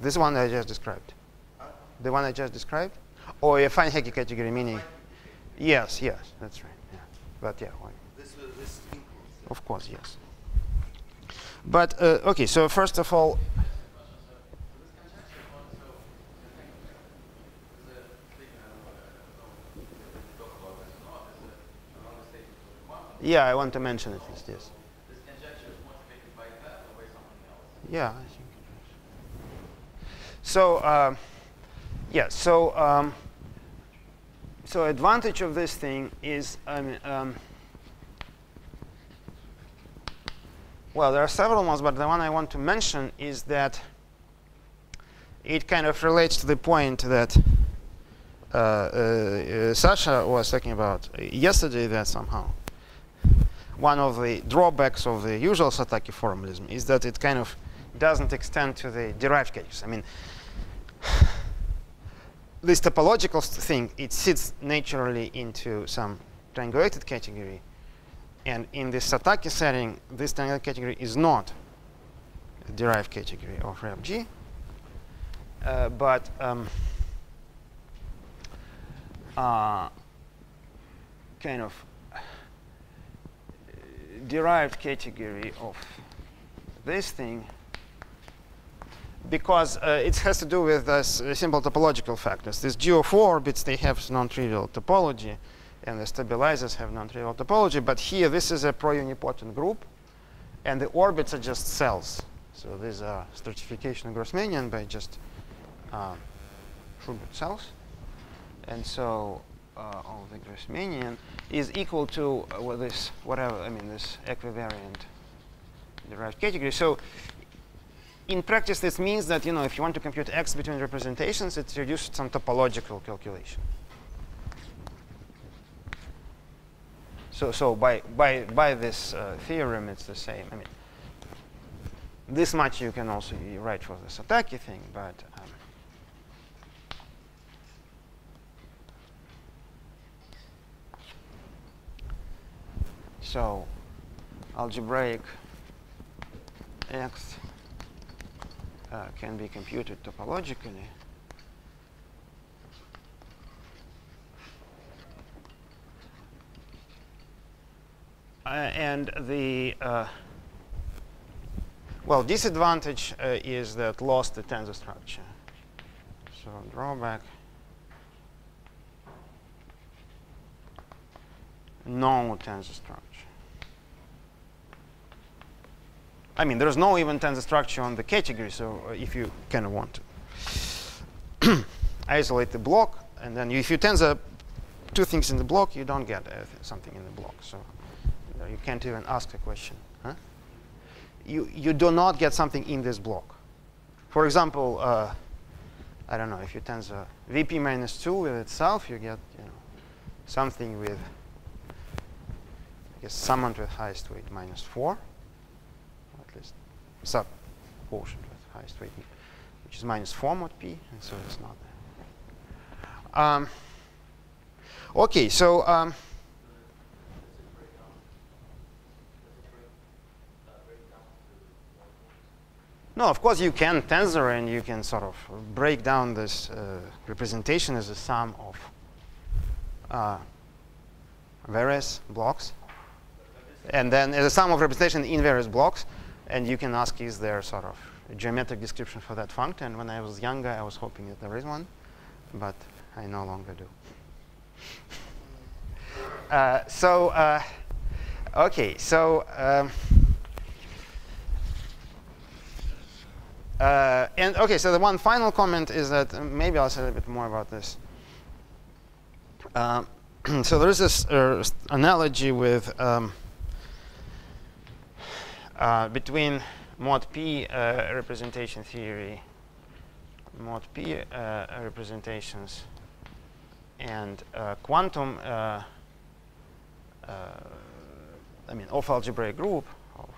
This one I just described. Huh? The one I just described? Or affine Hecke category meaning? Fine. Yes, yes, that's right. Yeah. But yeah, why? This will, this Of course, yes. But, uh, okay, so first of all, yeah, I want to mention it is this. Yeah. So, um, yeah, so, um, so advantage of this thing is, um, well, there are several ones, but the one I want to mention is that it kind of relates to the point that uh, uh, uh, Sasha was talking about yesterday that somehow one of the drawbacks of the usual Satake formalism is that it kind of doesn't extend to the derived cases. I mean, this topological thing, it sits naturally into some triangulated category. And in the Satake setting, this triangulated category is not a derived category of rep G. Uh, but um, uh, kind of derived category of this thing because uh, it has to do with uh, simple topological factors. These G of orbits, they have non-trivial topology, and the stabilizers have non-trivial topology. But here, this is a pro-unipotent group, and the orbits are just cells. So these are stratification of Grassmannian by just uh, Schubert cells. And so uh, of the Grassmannian is equal to uh, what this, whatever, I mean, this equivariant derived category. So in practice, this means that you know if you want to compute Ext between representations, it's reduced to some topological calculation. So, so by by by this uh, theorem, it's the same. I mean, this much you can also write for the Satake thing, but um, so algebraic Ext uh, can be computed topologically. Uh, and the uh, well disadvantage uh, is that lost the tensor structure. So drawback. No tensor structure. I mean, there's no even tensor structure on the category, so uh, if you kind of want to isolate the block, and then if you tensor two things in the block, you don't get uh, something in the block. So you, can't even ask a question. Huh? You, you do not get something in this block. For example, uh, I don't know, if you tensor VP minus 2 with itself, you get you know, something with, I guess, summand with highest weight minus 4 at Subportion with highest weight, which is minus 4 mod p, and so it's not there. Um, okay, so. Um, No, of course you can tensor and you can sort of break down this uh, representation as a sum of uh, various blocks. And then as a sum of representation in various blocks. And you can ask, is there sort of a geometric description for that function? And when I was younger, I was hoping that there is one, but I no longer do. Uh, so, uh, okay, so um, uh, and okay, so the one final comment is that uh, maybe I'll say a little bit more about this. Um, so there is this uh, analogy with um, uh, between mod p uh, representation theory, mod p uh, representations, and uh, quantum, uh, I mean, of algebraic group of,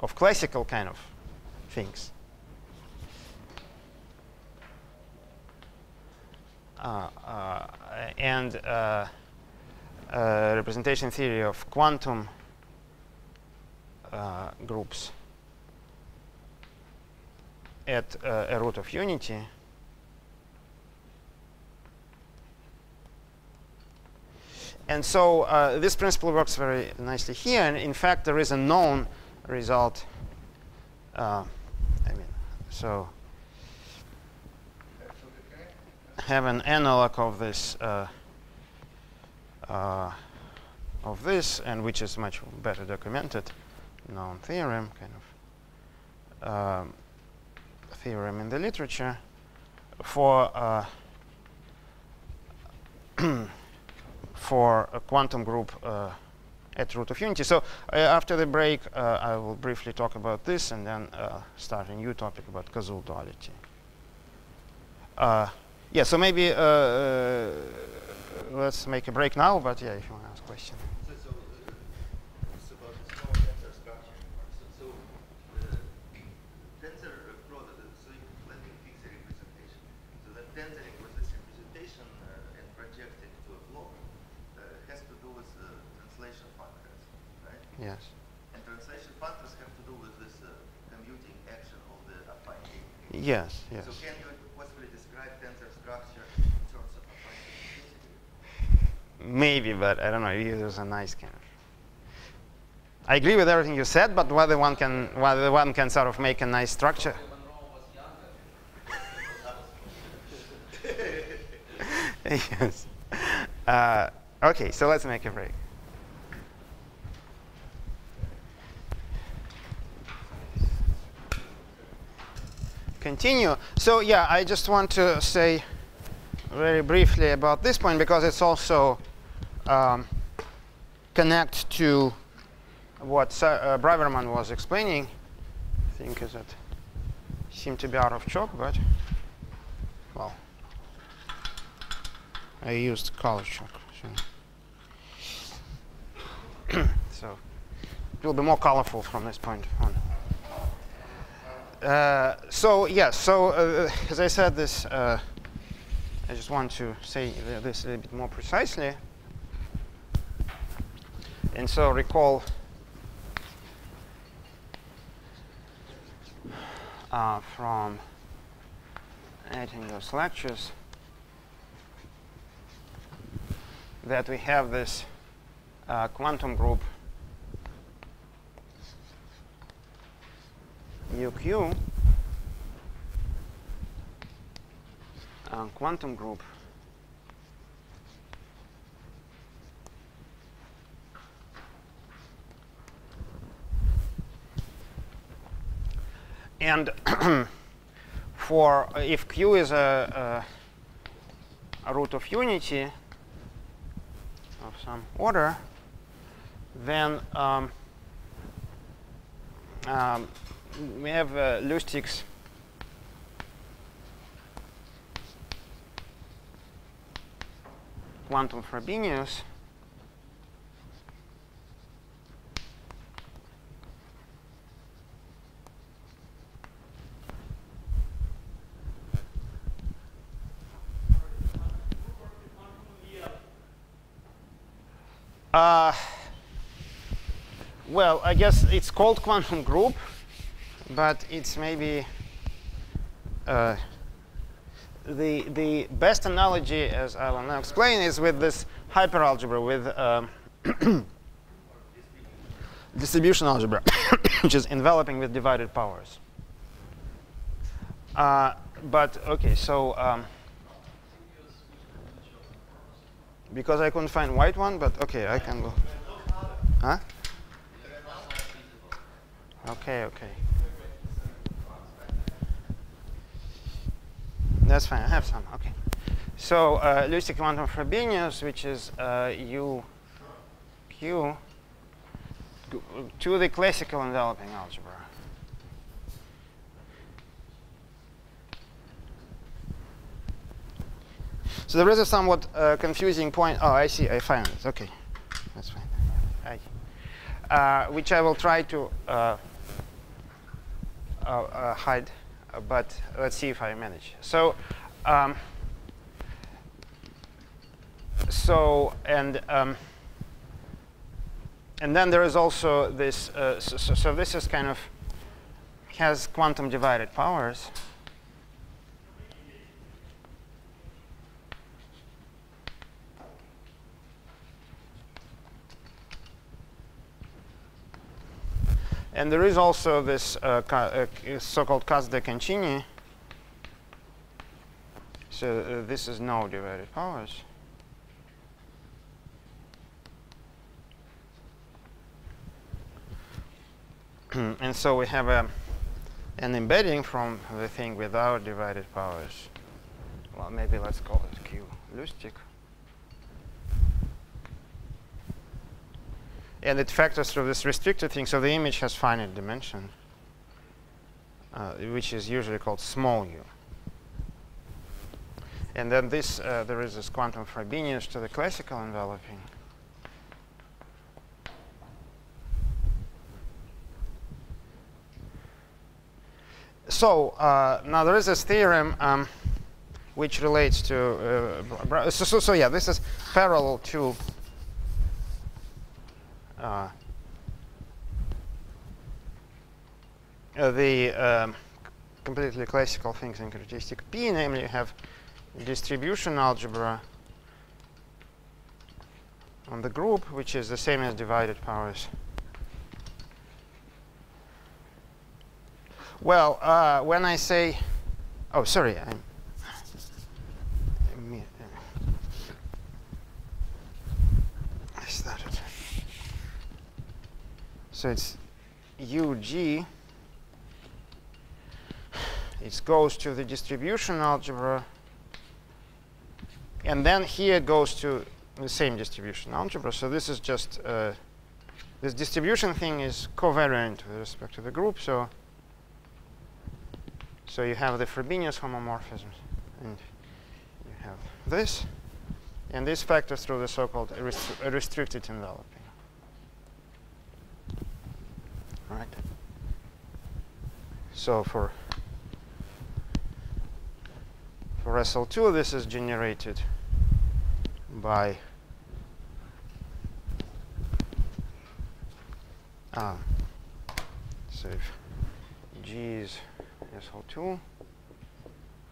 of classical kind of things. And representation theory of quantum groups at a root of unity And so uh, this principle works very nicely here. And in fact, there is a known result. Uh, I mean, so have an analog of this uh, uh, of this, and which is much better documented, known theorem, kind of um, theorem in the literature for uh, for a quantum group uh, at root of unity. So uh, after the break, uh, I will briefly talk about this and then uh, start a new topic about Koszul duality. yeah, so maybe let's make a break now, but yeah, if you want to ask a question. So, so uh, it's about the small tensor structure. So, so uh, tensor product, so you let me fix the representation. So that tensoring with this representation uh, and projecting to a block uh, has to do with uh, translation functors, right? Yes. And translation functors have to do with this uh, commuting action of the affine gate. Yes, yes. So can you possibly describe tensor structure in terms of affine simplicity? Maybe, but I don't know. It was a nice kind of. I agree with everything you said, but whether one can whether one can sort of make a nice structure. yes. Uh, okay, so let's make a break. Continue. So yeah, I just want to say very briefly about this point because it's also um, connect to what uh, Braverman was explaining. I think that seemed to be out of chalk, but well, I used color chalk. So. so it will be more colorful from this point on. Uh, so yes, yeah, so uh, as I said, this uh, I just want to say this a little bit more precisely. And so recall uh, from editing those lectures that we have this uh, quantum group UQ uh, quantum group. And for uh, if Q is a, a, a, root of unity of some order, then um, um, we have uh, Lusztig's quantum Frobenius. Uh, well, I guess it's called quantum group but it's maybe uh, the the best analogy, as I will now explain, is with this hyperalgebra with um, distribution algebra, which is enveloping with divided powers. Uh, but okay, so um, because I couldn't find white one, but okay, I can go. Huh? Okay, okay. That's fine. I have some. Okay. So uh, Lucy quantum Frobenius, which is uh, U Q to the classical enveloping algebra. So there is a somewhat uh, confusing point. Oh, I see. I find it. Okay, that's fine. I, uh, which I will try to uh, uh, uh hide, but let's see if I manage. So, um, so and um, and then there is also this. So, so, so this is kind of has quantum divided powers. And there is also this uh, uh, so-called Kac de Concini. So uh, this is no divided powers. and so we have a, an embedding from the thing without divided powers. Well, maybe let's call it Q Lusztig. And it factors through this restricted thing. So the image has finite dimension, uh, which is usually called small u. And then this, uh, there is this quantum Frobenius to the classical enveloping. So uh, now there is this theorem um, which relates to, uh, so, so, so yeah, this is parallel to uh, the um, completely classical things in characteristic P, namely you have distribution algebra on the group, which is the same as divided powers. Well, uh, when I say, oh, sorry, I'm So it's UG. It goes to the distribution algebra. And then here goes to the same distribution algebra. So this is just, uh, this distribution thing is covariant with respect to the group. So, so you have the Frobenius homomorphisms. And you have this. And this factors through the so-called restri restricted enveloping. Right? So for for SL2, this is generated by uh, so G is SL2,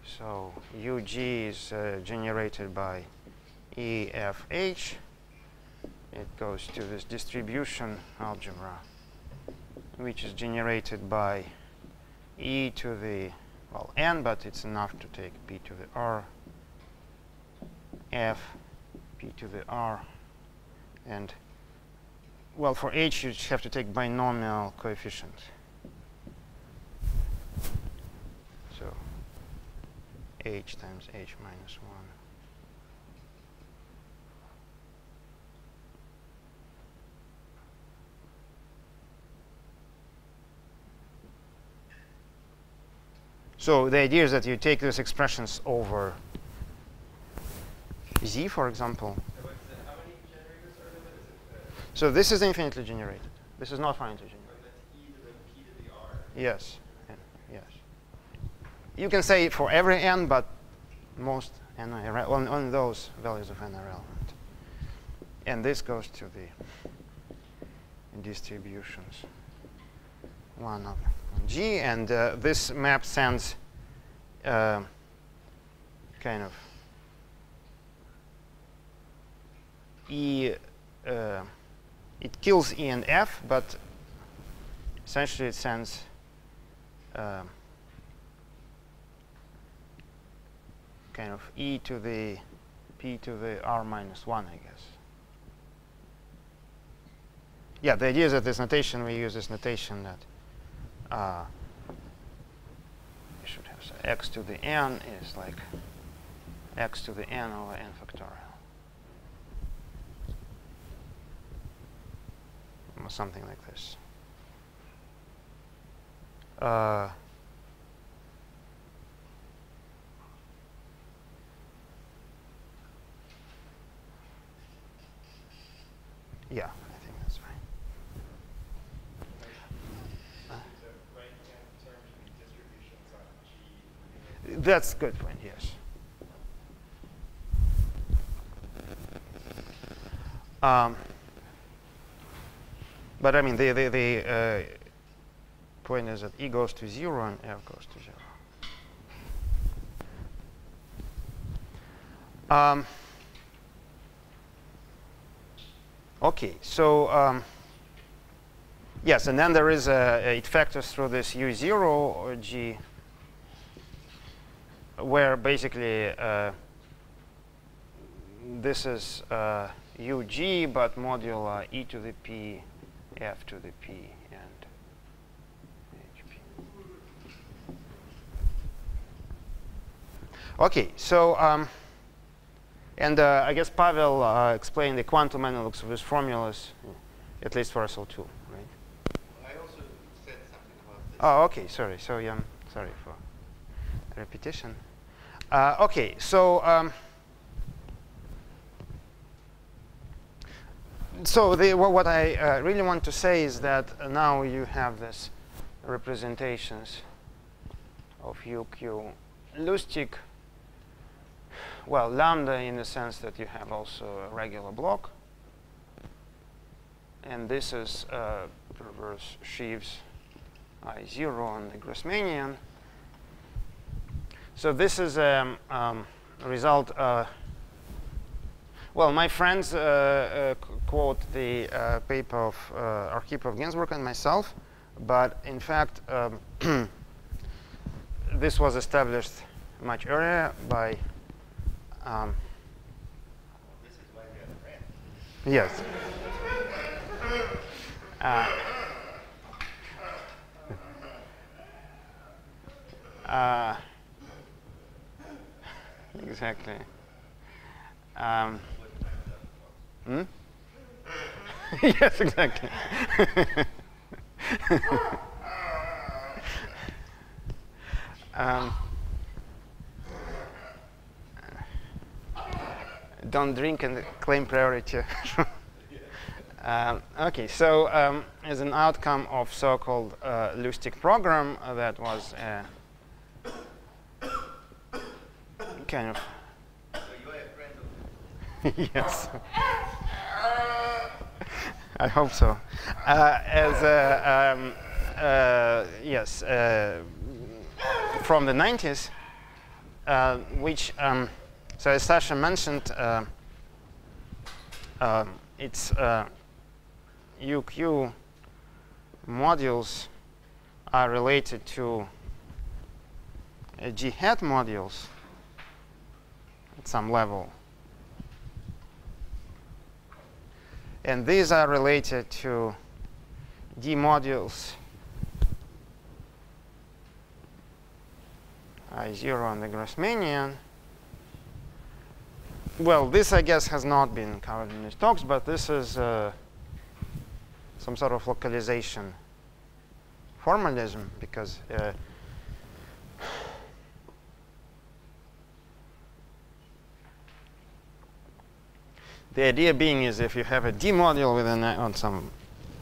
so UG is uh, generated by EFH. It goes to this distribution algebra which is generated by e to the, well, n, but it's enough to take p to the r, f, p to the r, and, well, for h you have to take binomial coefficients. So h times h minus 1. So the idea is that you take those expressions over z, for example. So this is infinitely generated. This is not finitely generated. Yes. Yes. You can say for every n, but most n on, on those values of n are relevant. And this goes to the distributions one of G, and uh, this map sends uh, kind of E. Uh, it kills E and F, but essentially it sends um, kind of E to the P to the R minus 1, I guess. Yeah, the idea is that this notation, we use this notation that uh, we should have so x to the n is like x to the n over n factorial. Or something like this. Uh, yeah, I think that's fine. The right-hand term should be distributions on G. That's good point, yes. Um, but I mean, the, the, the uh, point is that E goes to 0 and F goes to 0. Um, okay, so um, yes, and then there is a, it factors through this U0 or G where basically uh, this is uh, UG, but modular e to the p, f to the p, and HP. Okay, so um, and uh, I guess Pavel uh, explained the quantum analogs of these formulas, at least for SL2, right? I also said something about this. Oh, okay. Sorry. So yeah, I'm sorry for repetition. Uh, okay. So um, so the, wha- what I uh, really want to say is that now you have this representations of UQ Lusztig. Well, lambda in the sense that you have also a regular block. And this is uh, perverse sheaves I0 on the Grassmannian. So this is a um, um, result. Uh, well, my friends uh, uh, quote the uh, paper of uh, Arkhipov Ginzburg and myself, but in fact, um, this was established much earlier by. Um, yes. Uh, Uh, exactly. Um, hmm? yes, exactly. um, don't drink and claim priority. Um, okay, so um, as an outcome of so-called uh, Lusztig program, that was uh, kind of So you are a friend of yes. I hope so. Uh, as a, um, uh, yes, uh, from the 90s, uh, which um, so as Sasha mentioned, uh, um, it's uh, UQ modules are related to uh, G hat modules some level. And these are related to D modules I0 on the Grassmannian. Well, this I guess has not been covered in these talks, but this is uh, some sort of localization formalism because uh, The idea being is if you have a D module with an, on some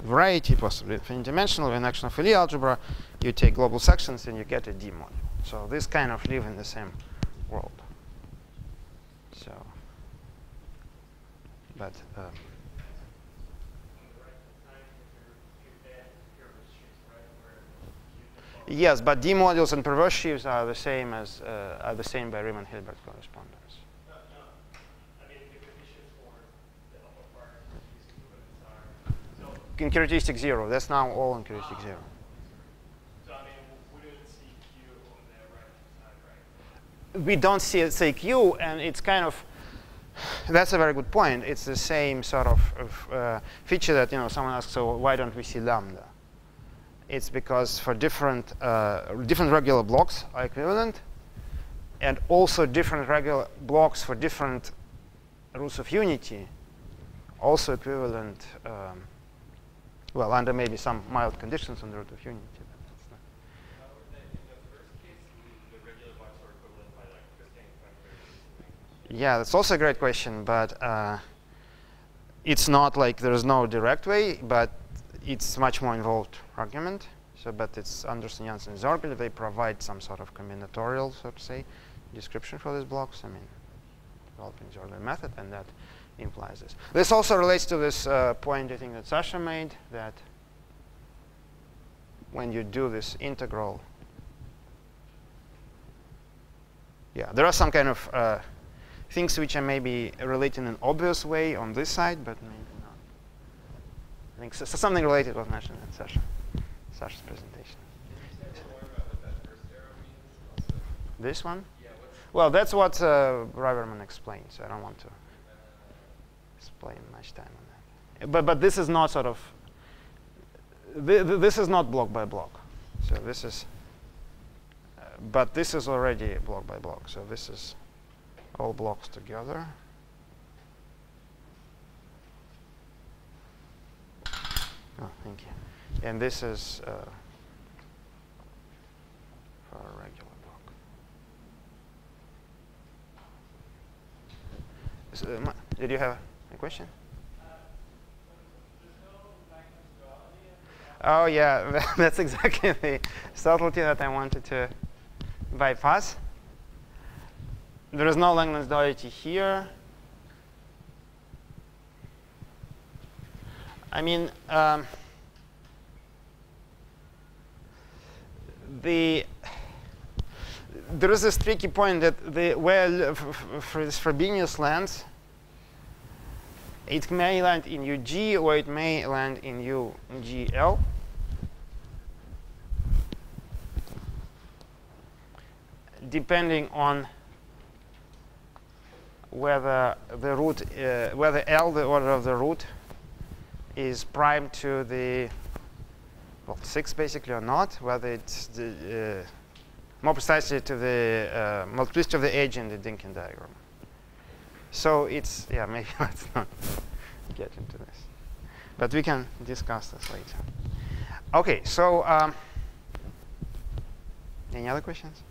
variety, possibly infinite dimensional with an action of Fourier algebra, you take global sections and you get a D module. So this kind of live in the same world. So, but um, Yes, but D modules and perverse sheaves are the same as uh, are the same by Riemann Hilbert correspondence. No, no. I mean, the conditions for the upper part of these equivalents are, so, In characteristic zero, that's now all in characteristic zero. so I mean, we don't see Q on right-hand side, right? We don't see it say Q, and it's kind of that's a very good point. It's the same sort of, of uh, feature that you know someone asks. So why don't we see lambda? It's because for different uh, different regular blocks are equivalent, and also different regular blocks for different rules of unity, also equivalent. Um, well, under maybe some mild conditions on the root of unity. Yeah, that's also a great question, but uh, it's not like there's no direct way, but it's much more involved argument. So, but it's Andersen, Jantzen, Soergel. They provide some sort of combinatorial, so to say, description for these blocks. I mean, developing Soergel method, and that implies this. This also relates to this uh, point I think that Sasha made that when you do this integral, yeah, there are some kind of uh, things which are maybe related in an obvious way on this side, but maybe not. I think so, so something related was mentioned in Sasha, Sasha's presentation. Can you say more about what that first arrow means? Also, This one? yeah, Well, that's what uh, Braverman explained, so I don't want to explain much time on that. But, but this is not sort of, th th this is not block by block. So this is, uh, but this is already block by block. So this is all blocks together. Oh, thank you. And this is uh, for a regular block. So, uh, did you have question? Oh yeah, that's exactly the subtlety that I wanted to bypass. There is no Langlands duality here. I mean, um, the there is this tricky point that the well f- f- for this Frobenius lands, it may land in UG or it may land in UGL. Depending on whether the root, uh, whether L, the order of the root, is prime to the well six basically or not, whether it's the uh, more precisely to the uh, multiplicity of the edge in the Dynkin diagram. So it's yeah maybe let's not get into this, but we can discuss this later. Okay, so um, any other questions?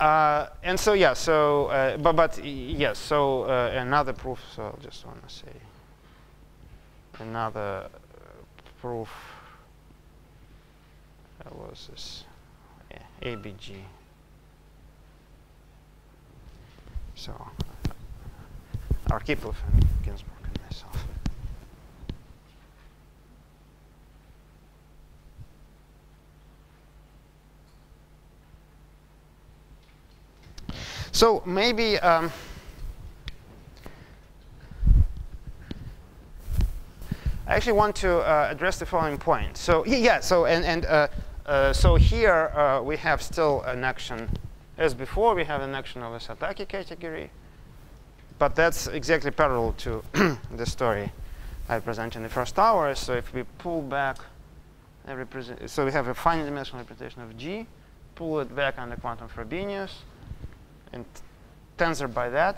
Uh, and so yeah, so uh, but but yes, so uh, another proof. So I just want to say another uh, proof. That was this yeah, ABG. So Arkhipov and Ginzburg and myself. So maybe um, I actually want to uh, address the following point. So yeah, so and and uh, uh, so here uh, we have still an action as before. We have an action of a Satake category, but that's exactly parallel to the story I presented in the first hour. So if we pull back, represent so we have a finite dimensional representation of G, pull it back under quantum Frobenius, and tensor by that.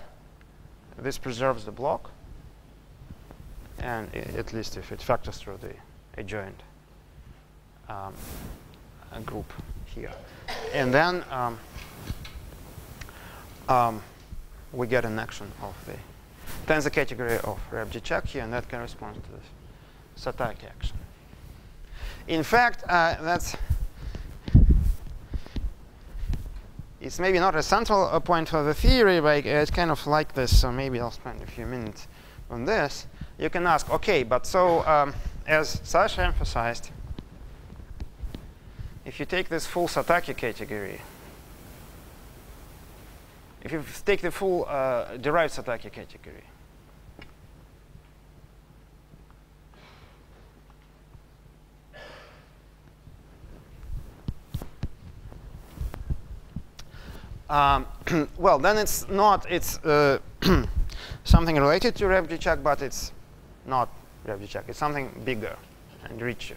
This preserves the block and at least if it factors through the adjoint um, group here. And then um, um, we get an action of the tensor category of Rebji here, and that corresponds to this Satake action. In fact, uh, that's it's maybe not a central uh, point for the theory, but it's kind of like this. So maybe I'll spend a few minutes on this you can ask, okay, but so um, as Sasha emphasized, if you take this full Satake category, if you take the full uh, derived Satake category, um, well, then it's not, it's uh, something related to RefGCheck, but it's not RefGCheck. It's something bigger and richer.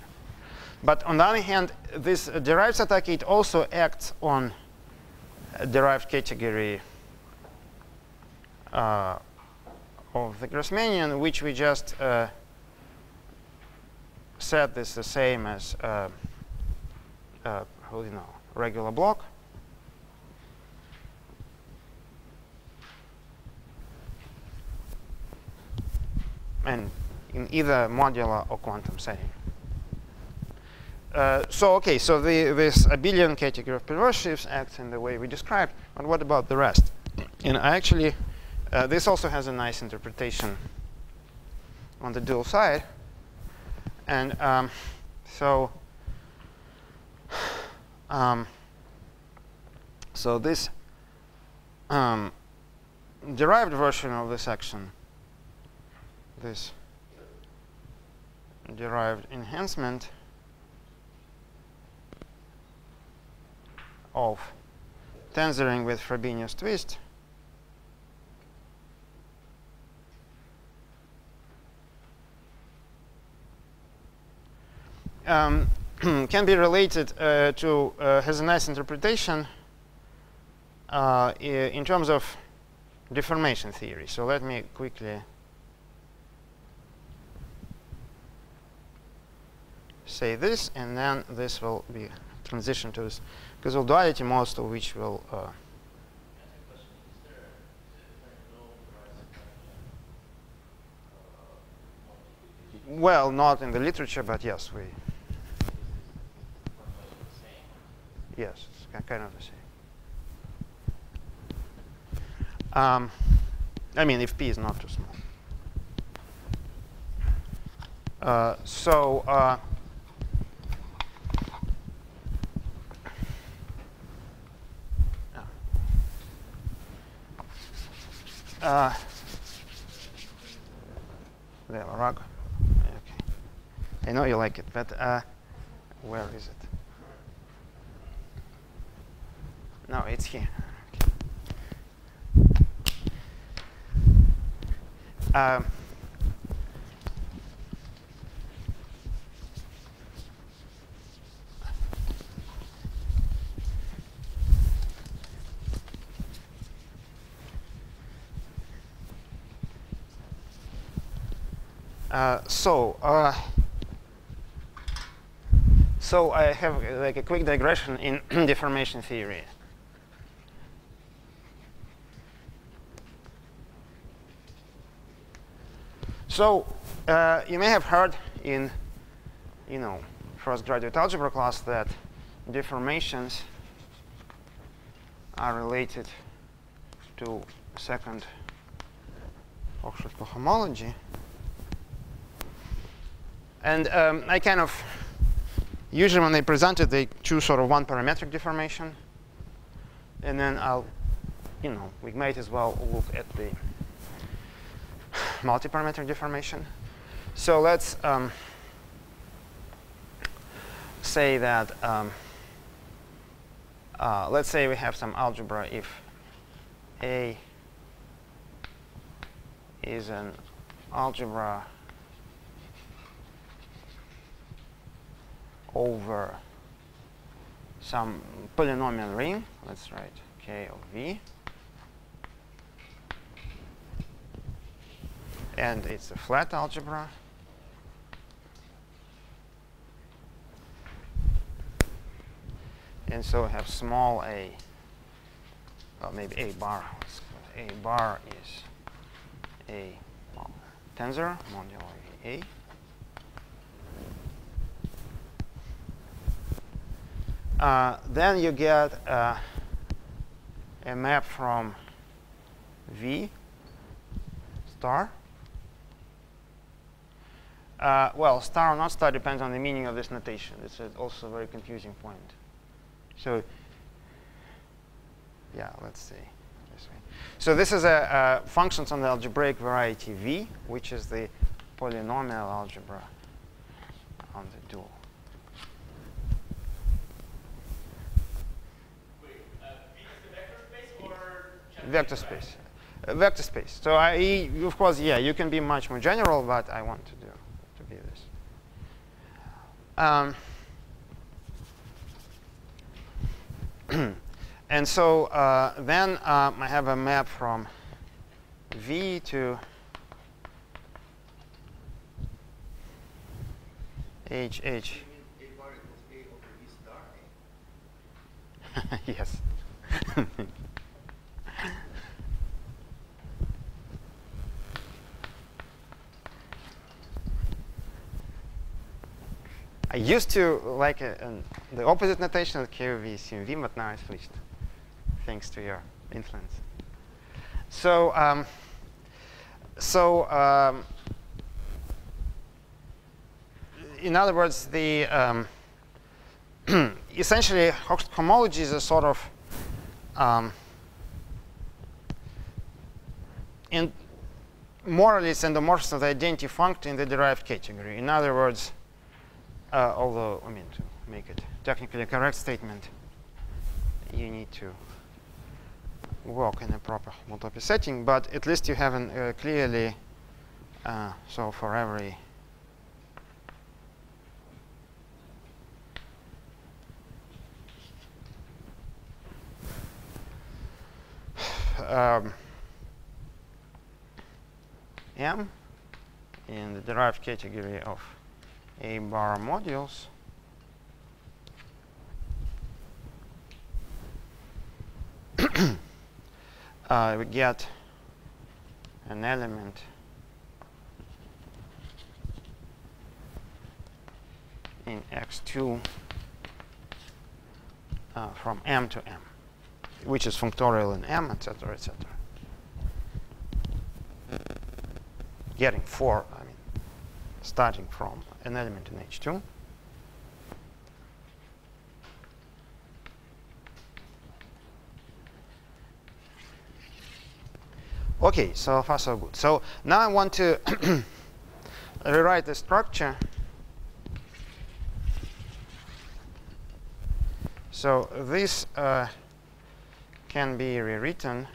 But on the other hand, this derived Satake, it also acts on derived category uh, of the Grassmannian, which we just uh, said is the same as, uh, uh, you know, regular block. And in either modular or quantum setting. Uh, so okay, so the, this abelian category of perverse sheaves acts in the way we described, but what about the rest? And I actually, uh, this also has a nice interpretation on the dual side. And um, so, um, so this um, derived version of this action, this derived enhancement of tensoring with Frobenius twist um, can be related uh, to uh, has a nice interpretation uh, in terms of deformation theory. So let me quickly say this, and then this will be transition to this Koszul duality, most of which will. Uh, well, not in the literature, but yes, we. Yes, it's kind of the same. Um, I mean, if p is not too small. Uh, so. Uh, Uh, there, rug. Okay. I know you like it, but uh, where is it? No, it's here. Okay. Um, Uh, so, uh, so I have like a quick digression in deformation theory. So uh, you may have heard in, you know, first graduate algebra class that deformations are related to second Hochschild cohomology. And um, I kind of, usually when they present it, they choose sort of one parametric deformation. And then I'll, you know, we might as well look at the multi-parametric deformation. So let's um, say that, um, uh, let's say we have some algebra if A is an algebra over some polynomial ring. Let's write k of v. And it's a flat algebra. And so have small a, well, maybe a bar. A bar is a tensor modulo a. Uh, then you get uh, a map from V star Uh, well, star or not star depends on the meaning of this notation. It's a also a very confusing point. So, yeah, let's see. This way. So this is a, a functions on the algebraic variety V, which is the polynomial algebra on the dual. Wait, uh, is vector space Vector space. Uh, vector space. So I, of course, yeah, you can be much more general, but I want to do to be this. Um, and so uh, then um, I have a map from V to H H. You mean A bar equals A over B star? yes. I used to like uh, um, the opposite notation of KV CMV, but now I switched, thanks to your influence. So, um, so um, in other words, the um, essentially homology is a sort of um, more or less endomorphism of the identity function in the derived category. In other words, uh, although I mean to make it technically a correct statement, you need to work in a proper homotopy setting, but at least you have an uh, clearly uh, so for every um, M in the derived category of A bar modules uh, we get an element in Ext2 uh, from M to M which is functorial in M, etc., etc. Getting four, I mean, starting from an element in H2. Okay, so far so good. So now I want to rewrite the structure. So this uh, can be rewritten.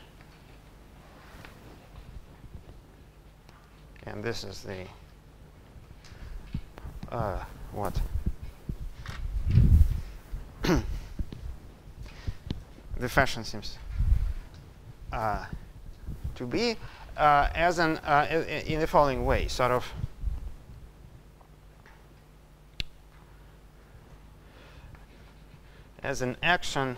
And this is the uh, what? the fashion seems uh, to be uh, as an uh, in the following way, sort of. As an action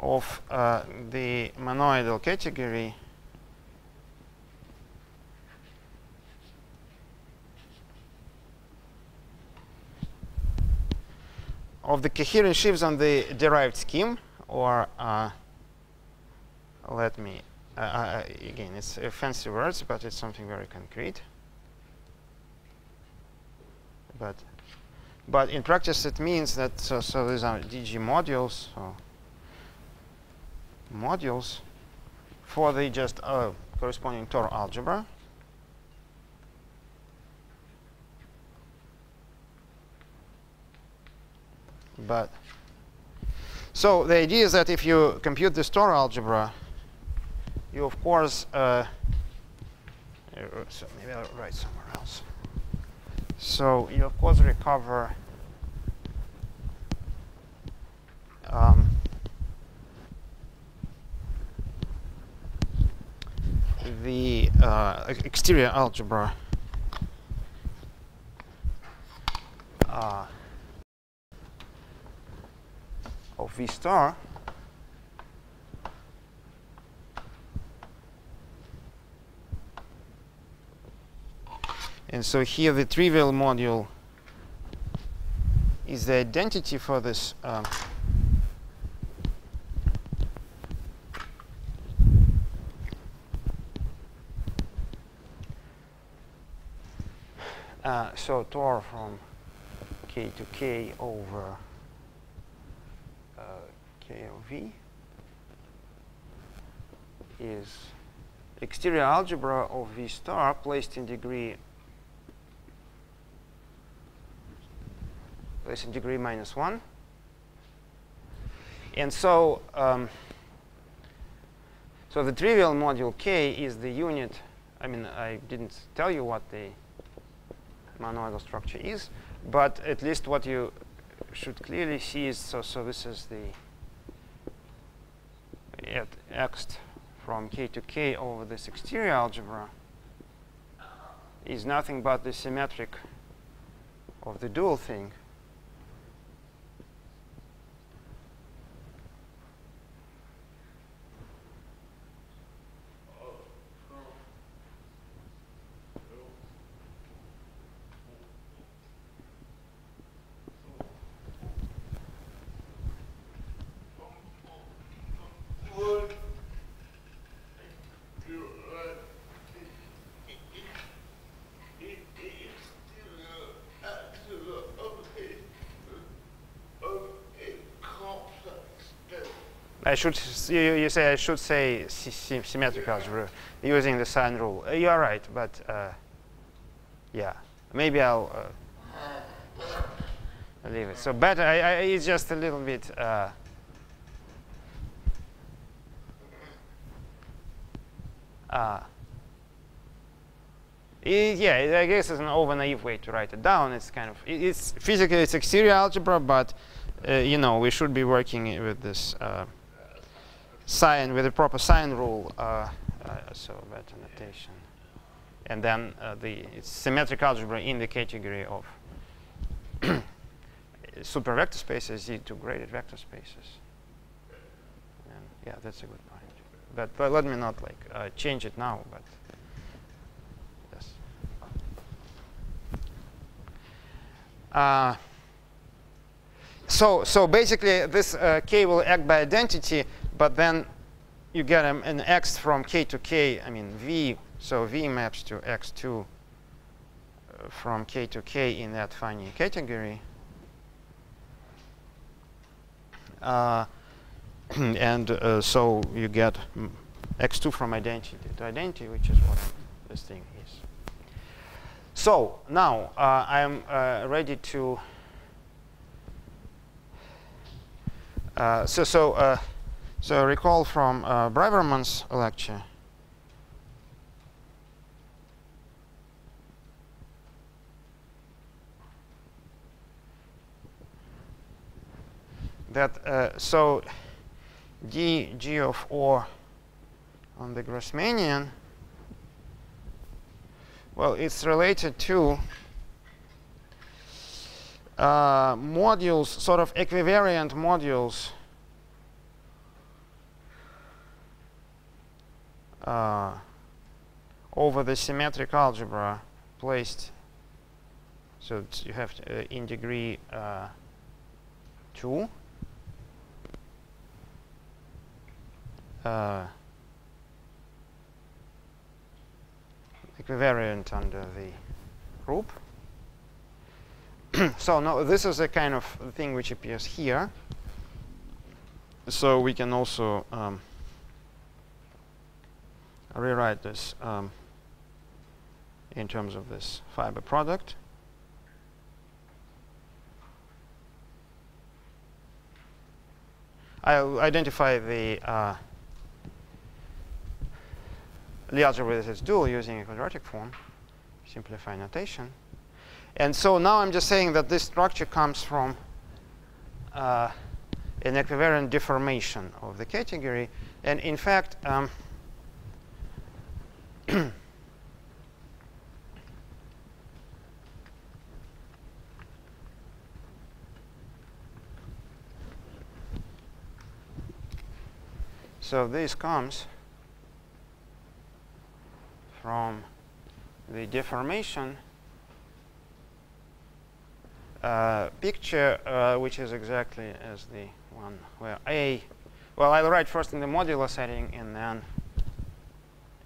of uh, the monoidal category of the coherent sheaves on the derived scheme or uh, let me uh, uh, again it's uh, fancy words but it's something very concrete but but in practice it means that so, so these are DG modules so modules for the just uh, corresponding Tor algebra. But so the idea is that if you compute the Tor algebra, you of course uh, uh, so maybe I'll write somewhere else. So you of course recover um, the uh, exterior algebra uh, of V star And so here the trivial module is the identity for this um, uh, so tor from k to k over of v is exterior algebra of v star placed in degree placed in degree minus one. And so um, so the trivial module k is the unit. I mean, I didn't tell you what the monoidal structure is, but at least what you should clearly see is so. So this is the at x from k to k over this exterior algebra is nothing but the symmetric of the dual thing. I should you, you say I should say sy- sy- symmetric algebra using the sign rule. Uh, you are right, but uh, yeah, maybe I'll uh, leave it. So better. I, I, it's just a little bit. Uh, uh, i- yeah, I guess it's an over naive way to write it down. It's kind of it, it's physically it's exterior algebra, but uh, you know we should be working with this. Uh, sign with the proper sign rule, uh, uh, so better notation. And then uh, the symmetric algebra in the category of super vector spaces, Z2 graded vector spaces. And yeah, that's a good point. But, but let me not like uh, change it now, but yes. Uh, so, so basically, this uh, k will act by identity, but then you get um, an Ext from k to k, I mean v, so v maps to Ext2 uh, from k to k in that funny category. Uh, and uh, so you get mm, Ext2 from identity to identity, which is what this thing is. So now uh, I'm uh, ready to so, so, so recall from uh, lecture. That uh, so d g of O on the Grassmannian. Well, it's related to uh, modules, sort of equivariant modules uh, over the symmetric algebra placed. So you have to, uh, in degree uh, 2. Uh, equivariant under the group so no, this is a kind of thing which appears here. So we can also um, rewrite this um, in terms of this fiber product. I'll identify the uh, Lie algebra with its dual using a quadratic form, simplify notation. And so now I'm just saying that this structure comes from uh, an equivariant deformation of the category. And in fact, um, so this comes from the deformation uh, picture, uh, which is exactly as the one where A, well, I'll write first in the modular setting and then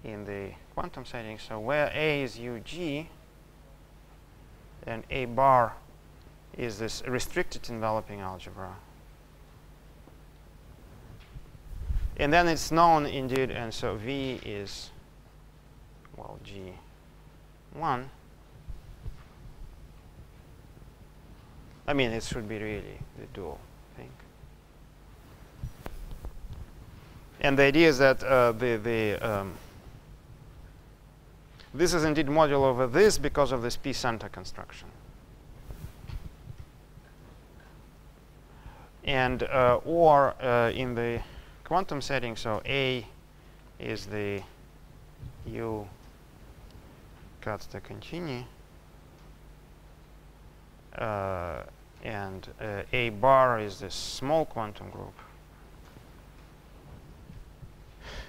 in the quantum setting. So where A is UG, and A bar is this restricted enveloping algebra. And then it's known indeed, and so V is, well, G1. I mean, it should be really the dual thing. And the idea is that uh, the, the um, this is indeed modulo over this because of this p-center construction. And uh, or uh, in the quantum setting, so A is the U Kac-de Concini, uh, and uh, A bar is this small quantum group,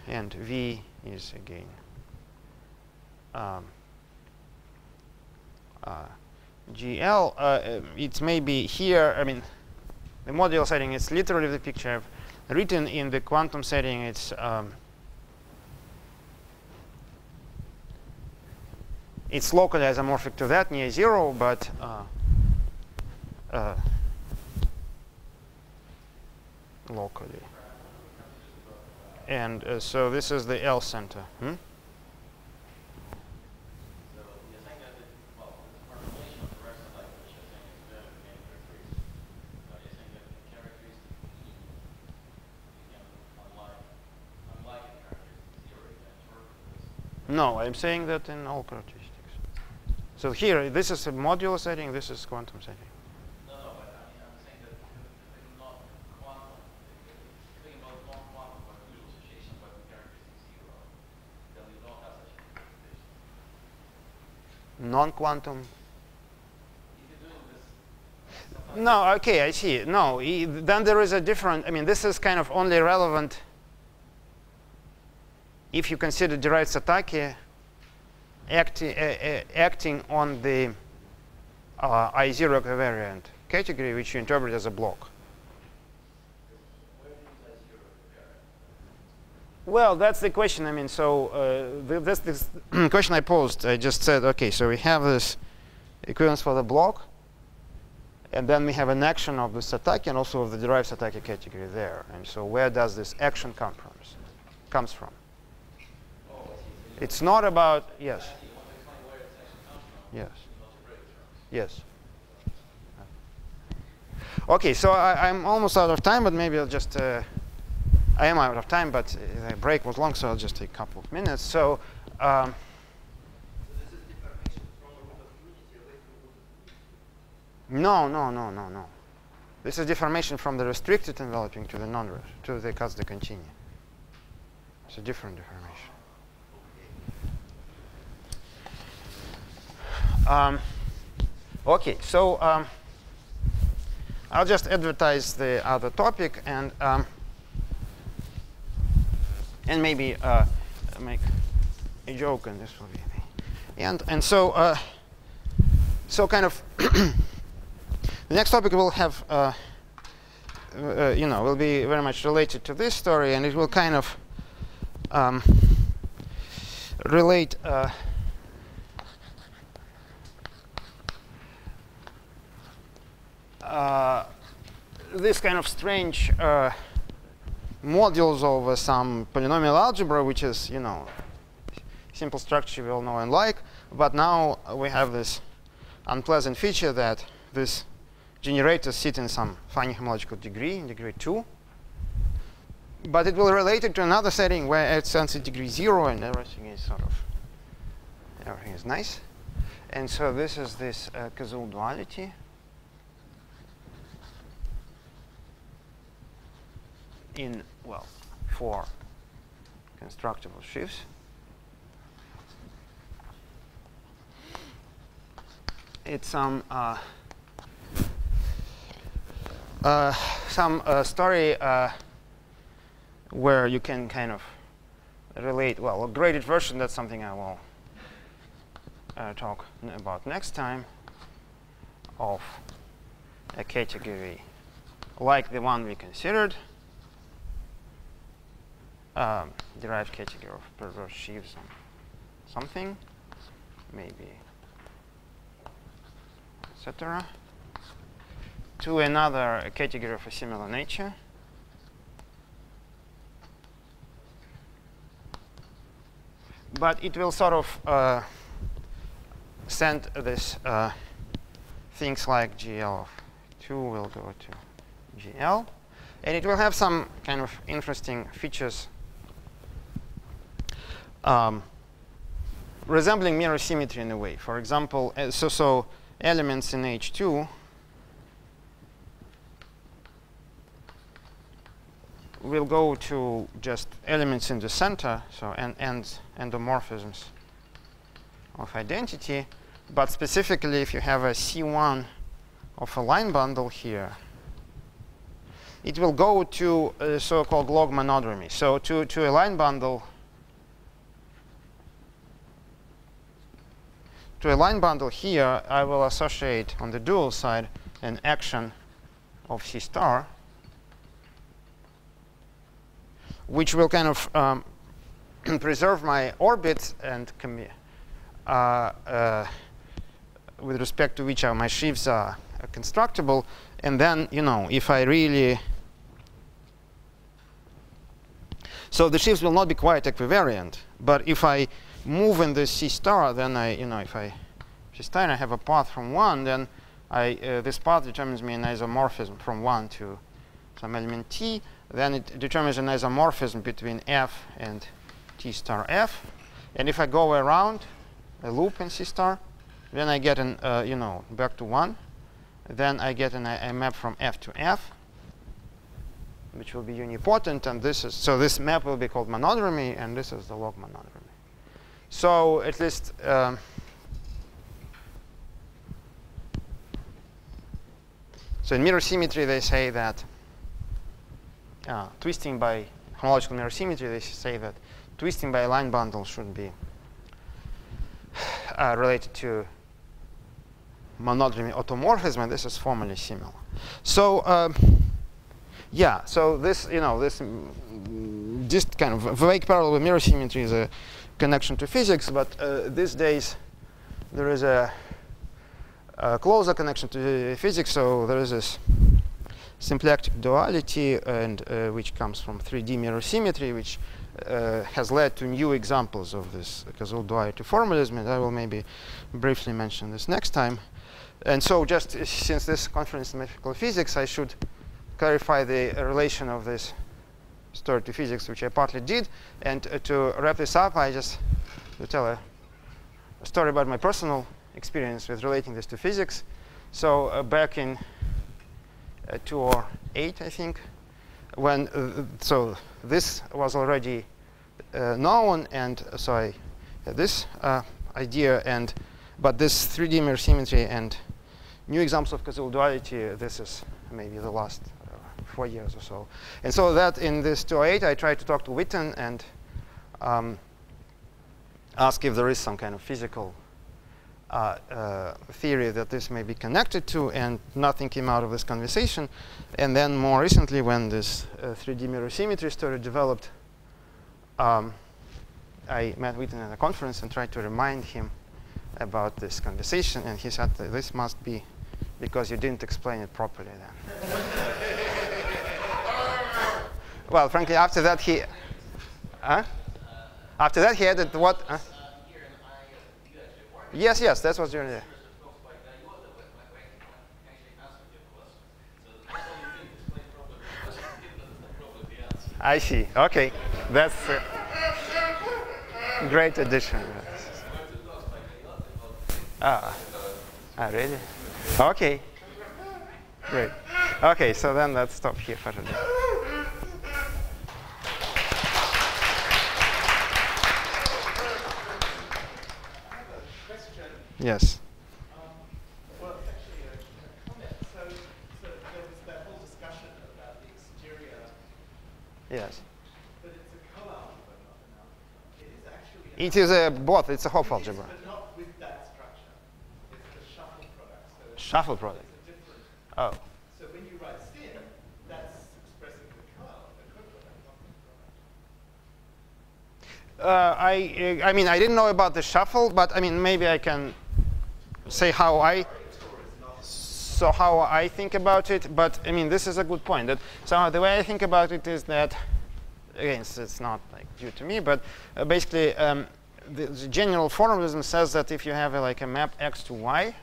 and V is again um, uh, GL. Uh, it's maybe here, I mean, the modulo setting is literally the picture written in the quantum setting. It's um, it's locally isomorphic to that near zero, but uh, uh, locally. And uh, so this is the L center. Hmm? So you're saying that, the- well, it's a formulation of the rest of like, which you're saying is better than game characteristics. So you're saying that the characteristic E, you can unlike, unlike in characteristic zero, you can interpret this. No, I'm saying that in all characteristics. So here, this is a modular setting, this is quantum setting. No, no, but I mean, I'm saying that if if it's not quantum, if about non-quantum but usual but with characteristic zero, then you don't have such interpretation. Non-quantum. If you're doing this, sometimes No, okay, I see. No, e- then there is a different, I mean, this is kind of only relevant if you consider derived Satake acti- uh, uh, acting on the uh, I0 covariant category, which you interpret as a block. Well, that's the question. I mean, so uh, the, that's this question I posed. I just said, okay, so we have this equivalence for the block, and then we have an action of the Satake and also of the derived Satake category there. And so where does this action come from? Comes from? Oh, I see. So you It's not about yes, yes, yes. Okay, so I, I'm almost out of time, but maybe I'll just. Uh, I am out of time, but uh, the break was long, so I'll just take a couple of minutes. So. Um. No, no, no, no, no. This is deformation from the restricted enveloping to the non to the Kac de Concini. It's a different deformation. Um, okay, so um, I'll just advertise the other topic and um, and maybe uh, make a joke, and this will be the end. And so, uh, so kind of. The next topic will have, uh, uh, you know, will be very much related to this story, and it will kind of um, relate. Uh, this kind of strange uh, modules over some polynomial algebra, which is, you know, simple structure we all know and like. But now we have this unpleasant feature that this generators sit in some finite homological degree, in degree 2. But it will relate it to another setting where it sends in degree 0 and everything is sort of, everything is nice. And so this is this uh, Koszul duality. In, well, for constructible sheaves. It's some uh, uh, some uh, story uh, where you can kind of relate, well, a graded version, that's something I will uh, talk about next time, of a category like the one we considered, um, derived category of perverse sheaves something, maybe etc. to another category of a similar nature. But it will sort of uh, send this uh, things like GL of 2 will go to GL. And it will have some kind of interesting features um, resembling mirror symmetry in a way. For example, uh, so, so elements in H2 will go to just elements in the center, so and, and endomorphisms of identity. But specifically, if you have a C1 of a line bundle here, it will go to a so-called log monodromy. So to, to a line bundle, to a line bundle here, I will associate on the dual side an action of C star, which will kind of um, preserve my orbit and uh, uh, with respect to which my sheaves are constructible. And then, you know, if I really so the sheaves will not be quite equivariant. But if I move in this C star, then I, you know, if I C star I have a path from one, then I uh, this path determines me an isomorphism from one to some element t. Then it determines an isomorphism between f and t star f. And if I go around a loop in C star, then I get an, uh, you know, back to 1. Then I get an, a map from F to F, which will be unipotent. And this is, so this map will be called monodromy, and this is the log monodromy. So at least, um, so in mirror symmetry, they say that uh, twisting by homological mirror symmetry, they say that twisting by line bundle should be uh, related to monodromy automorphism, and this is formally similar. So um, yeah, so this, you know, this mm, just kind of vague parallel with mirror symmetry is a connection to physics, but uh, these days there is a, a, closer connection to physics, so there is this symplectic duality, and uh, which comes from 3D mirror symmetry, which uh, has led to new examples of this Koszul duality formalism, and I will maybe briefly mention this next time. And so just since this conference in mathematical physics, I should clarify the relation of this story to physics, which I partly did. And uh, to wrap this up, I just to tell a, a, story about my personal experience with relating this to physics. So uh, back in uh, 2008, I think, when uh, so this was already uh, known, and so I had this uh, idea, and but this 3D mirror symmetry and new examples of Koszul duality, this is maybe the last uh, four years or so. And so that in this 208, I tried to talk to Witten and um, ask if there is some kind of physical uh, uh, theory that this may be connected to, and nothing came out of this conversation. And then more recently, when this 3D uh, mirror symmetry story developed, um, I met Witten at a conference and tried to remind him about this conversation, and he said this must be because you didn't explain it properly then. well, frankly, after that he, huh? After that he added what? Huh? Yes, yes, that's what's during there. I see. Okay, that's a great addition. Ah, ah, really? Okay. Great. Okay, so then let's stop here for today. Yes. Um, well, actually a comment. So, so there was that whole discussion about the exterior. Yes. But it's a co-algebra, not an algebra. It is actually. It is a both. It's a Hopf algebra. But not with that structure. It's the shuffle product. So shuffle product. It's a different. Oh. So when you write spin, that's expressing the co the co-product, not the product. Uh, I, I mean, I didn't know about the shuffle, but I mean, maybe I can say how I. So how I think about it, but I mean, this is a good point. That somehow the way I think about it is that, again, it's, it's not like due to me, but uh, basically, um, the, the general formalism says that if you have a, like a map x to y,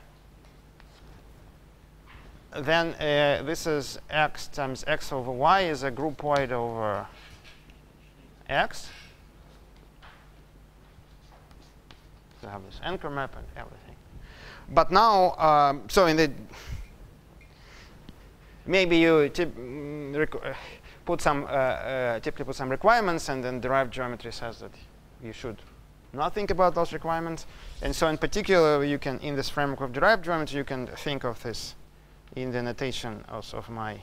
then uh, this is x times x over y is a groupoid over x. So I have this anchor map and everything. But now, um, so in the maybe you mm, put some uh, uh, typically put some requirements, and then derived geometry says that you should not think about those requirements. And so, in particular, you can in this framework of derived geometry, you can think of this in the notation also of my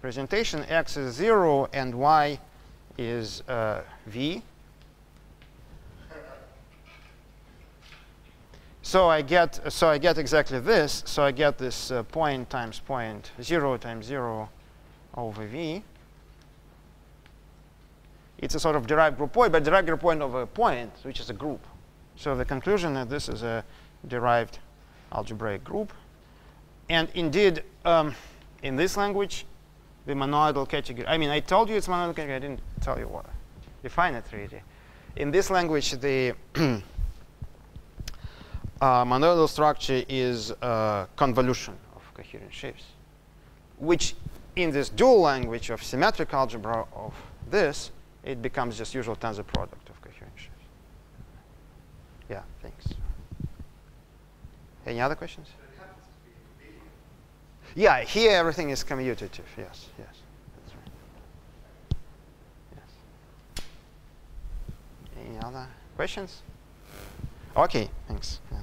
presentation. X is zero, and y is uh, v. So I get so I get exactly this. So I get this uh, point times point zero times zero over v. It's a sort of derived groupoid, but derived groupoid of a point, which is a group. So the conclusion that this is a derived algebraic group. And indeed, um, in this language, the monoidal category. I mean, I told you it's monoidal category. I didn't tell you what. Define it really. In this language, the uh, monoidal structure is a convolution of coherent sheaves, which in this dual language of symmetric algebra of this, it becomes just usual tensor product of coherent sheaves. Yeah, thanks. Any other questions? Yeah, here everything is commutative. Yes, yes, that's right. Yes. Any other questions? Okay, thanks. Yeah.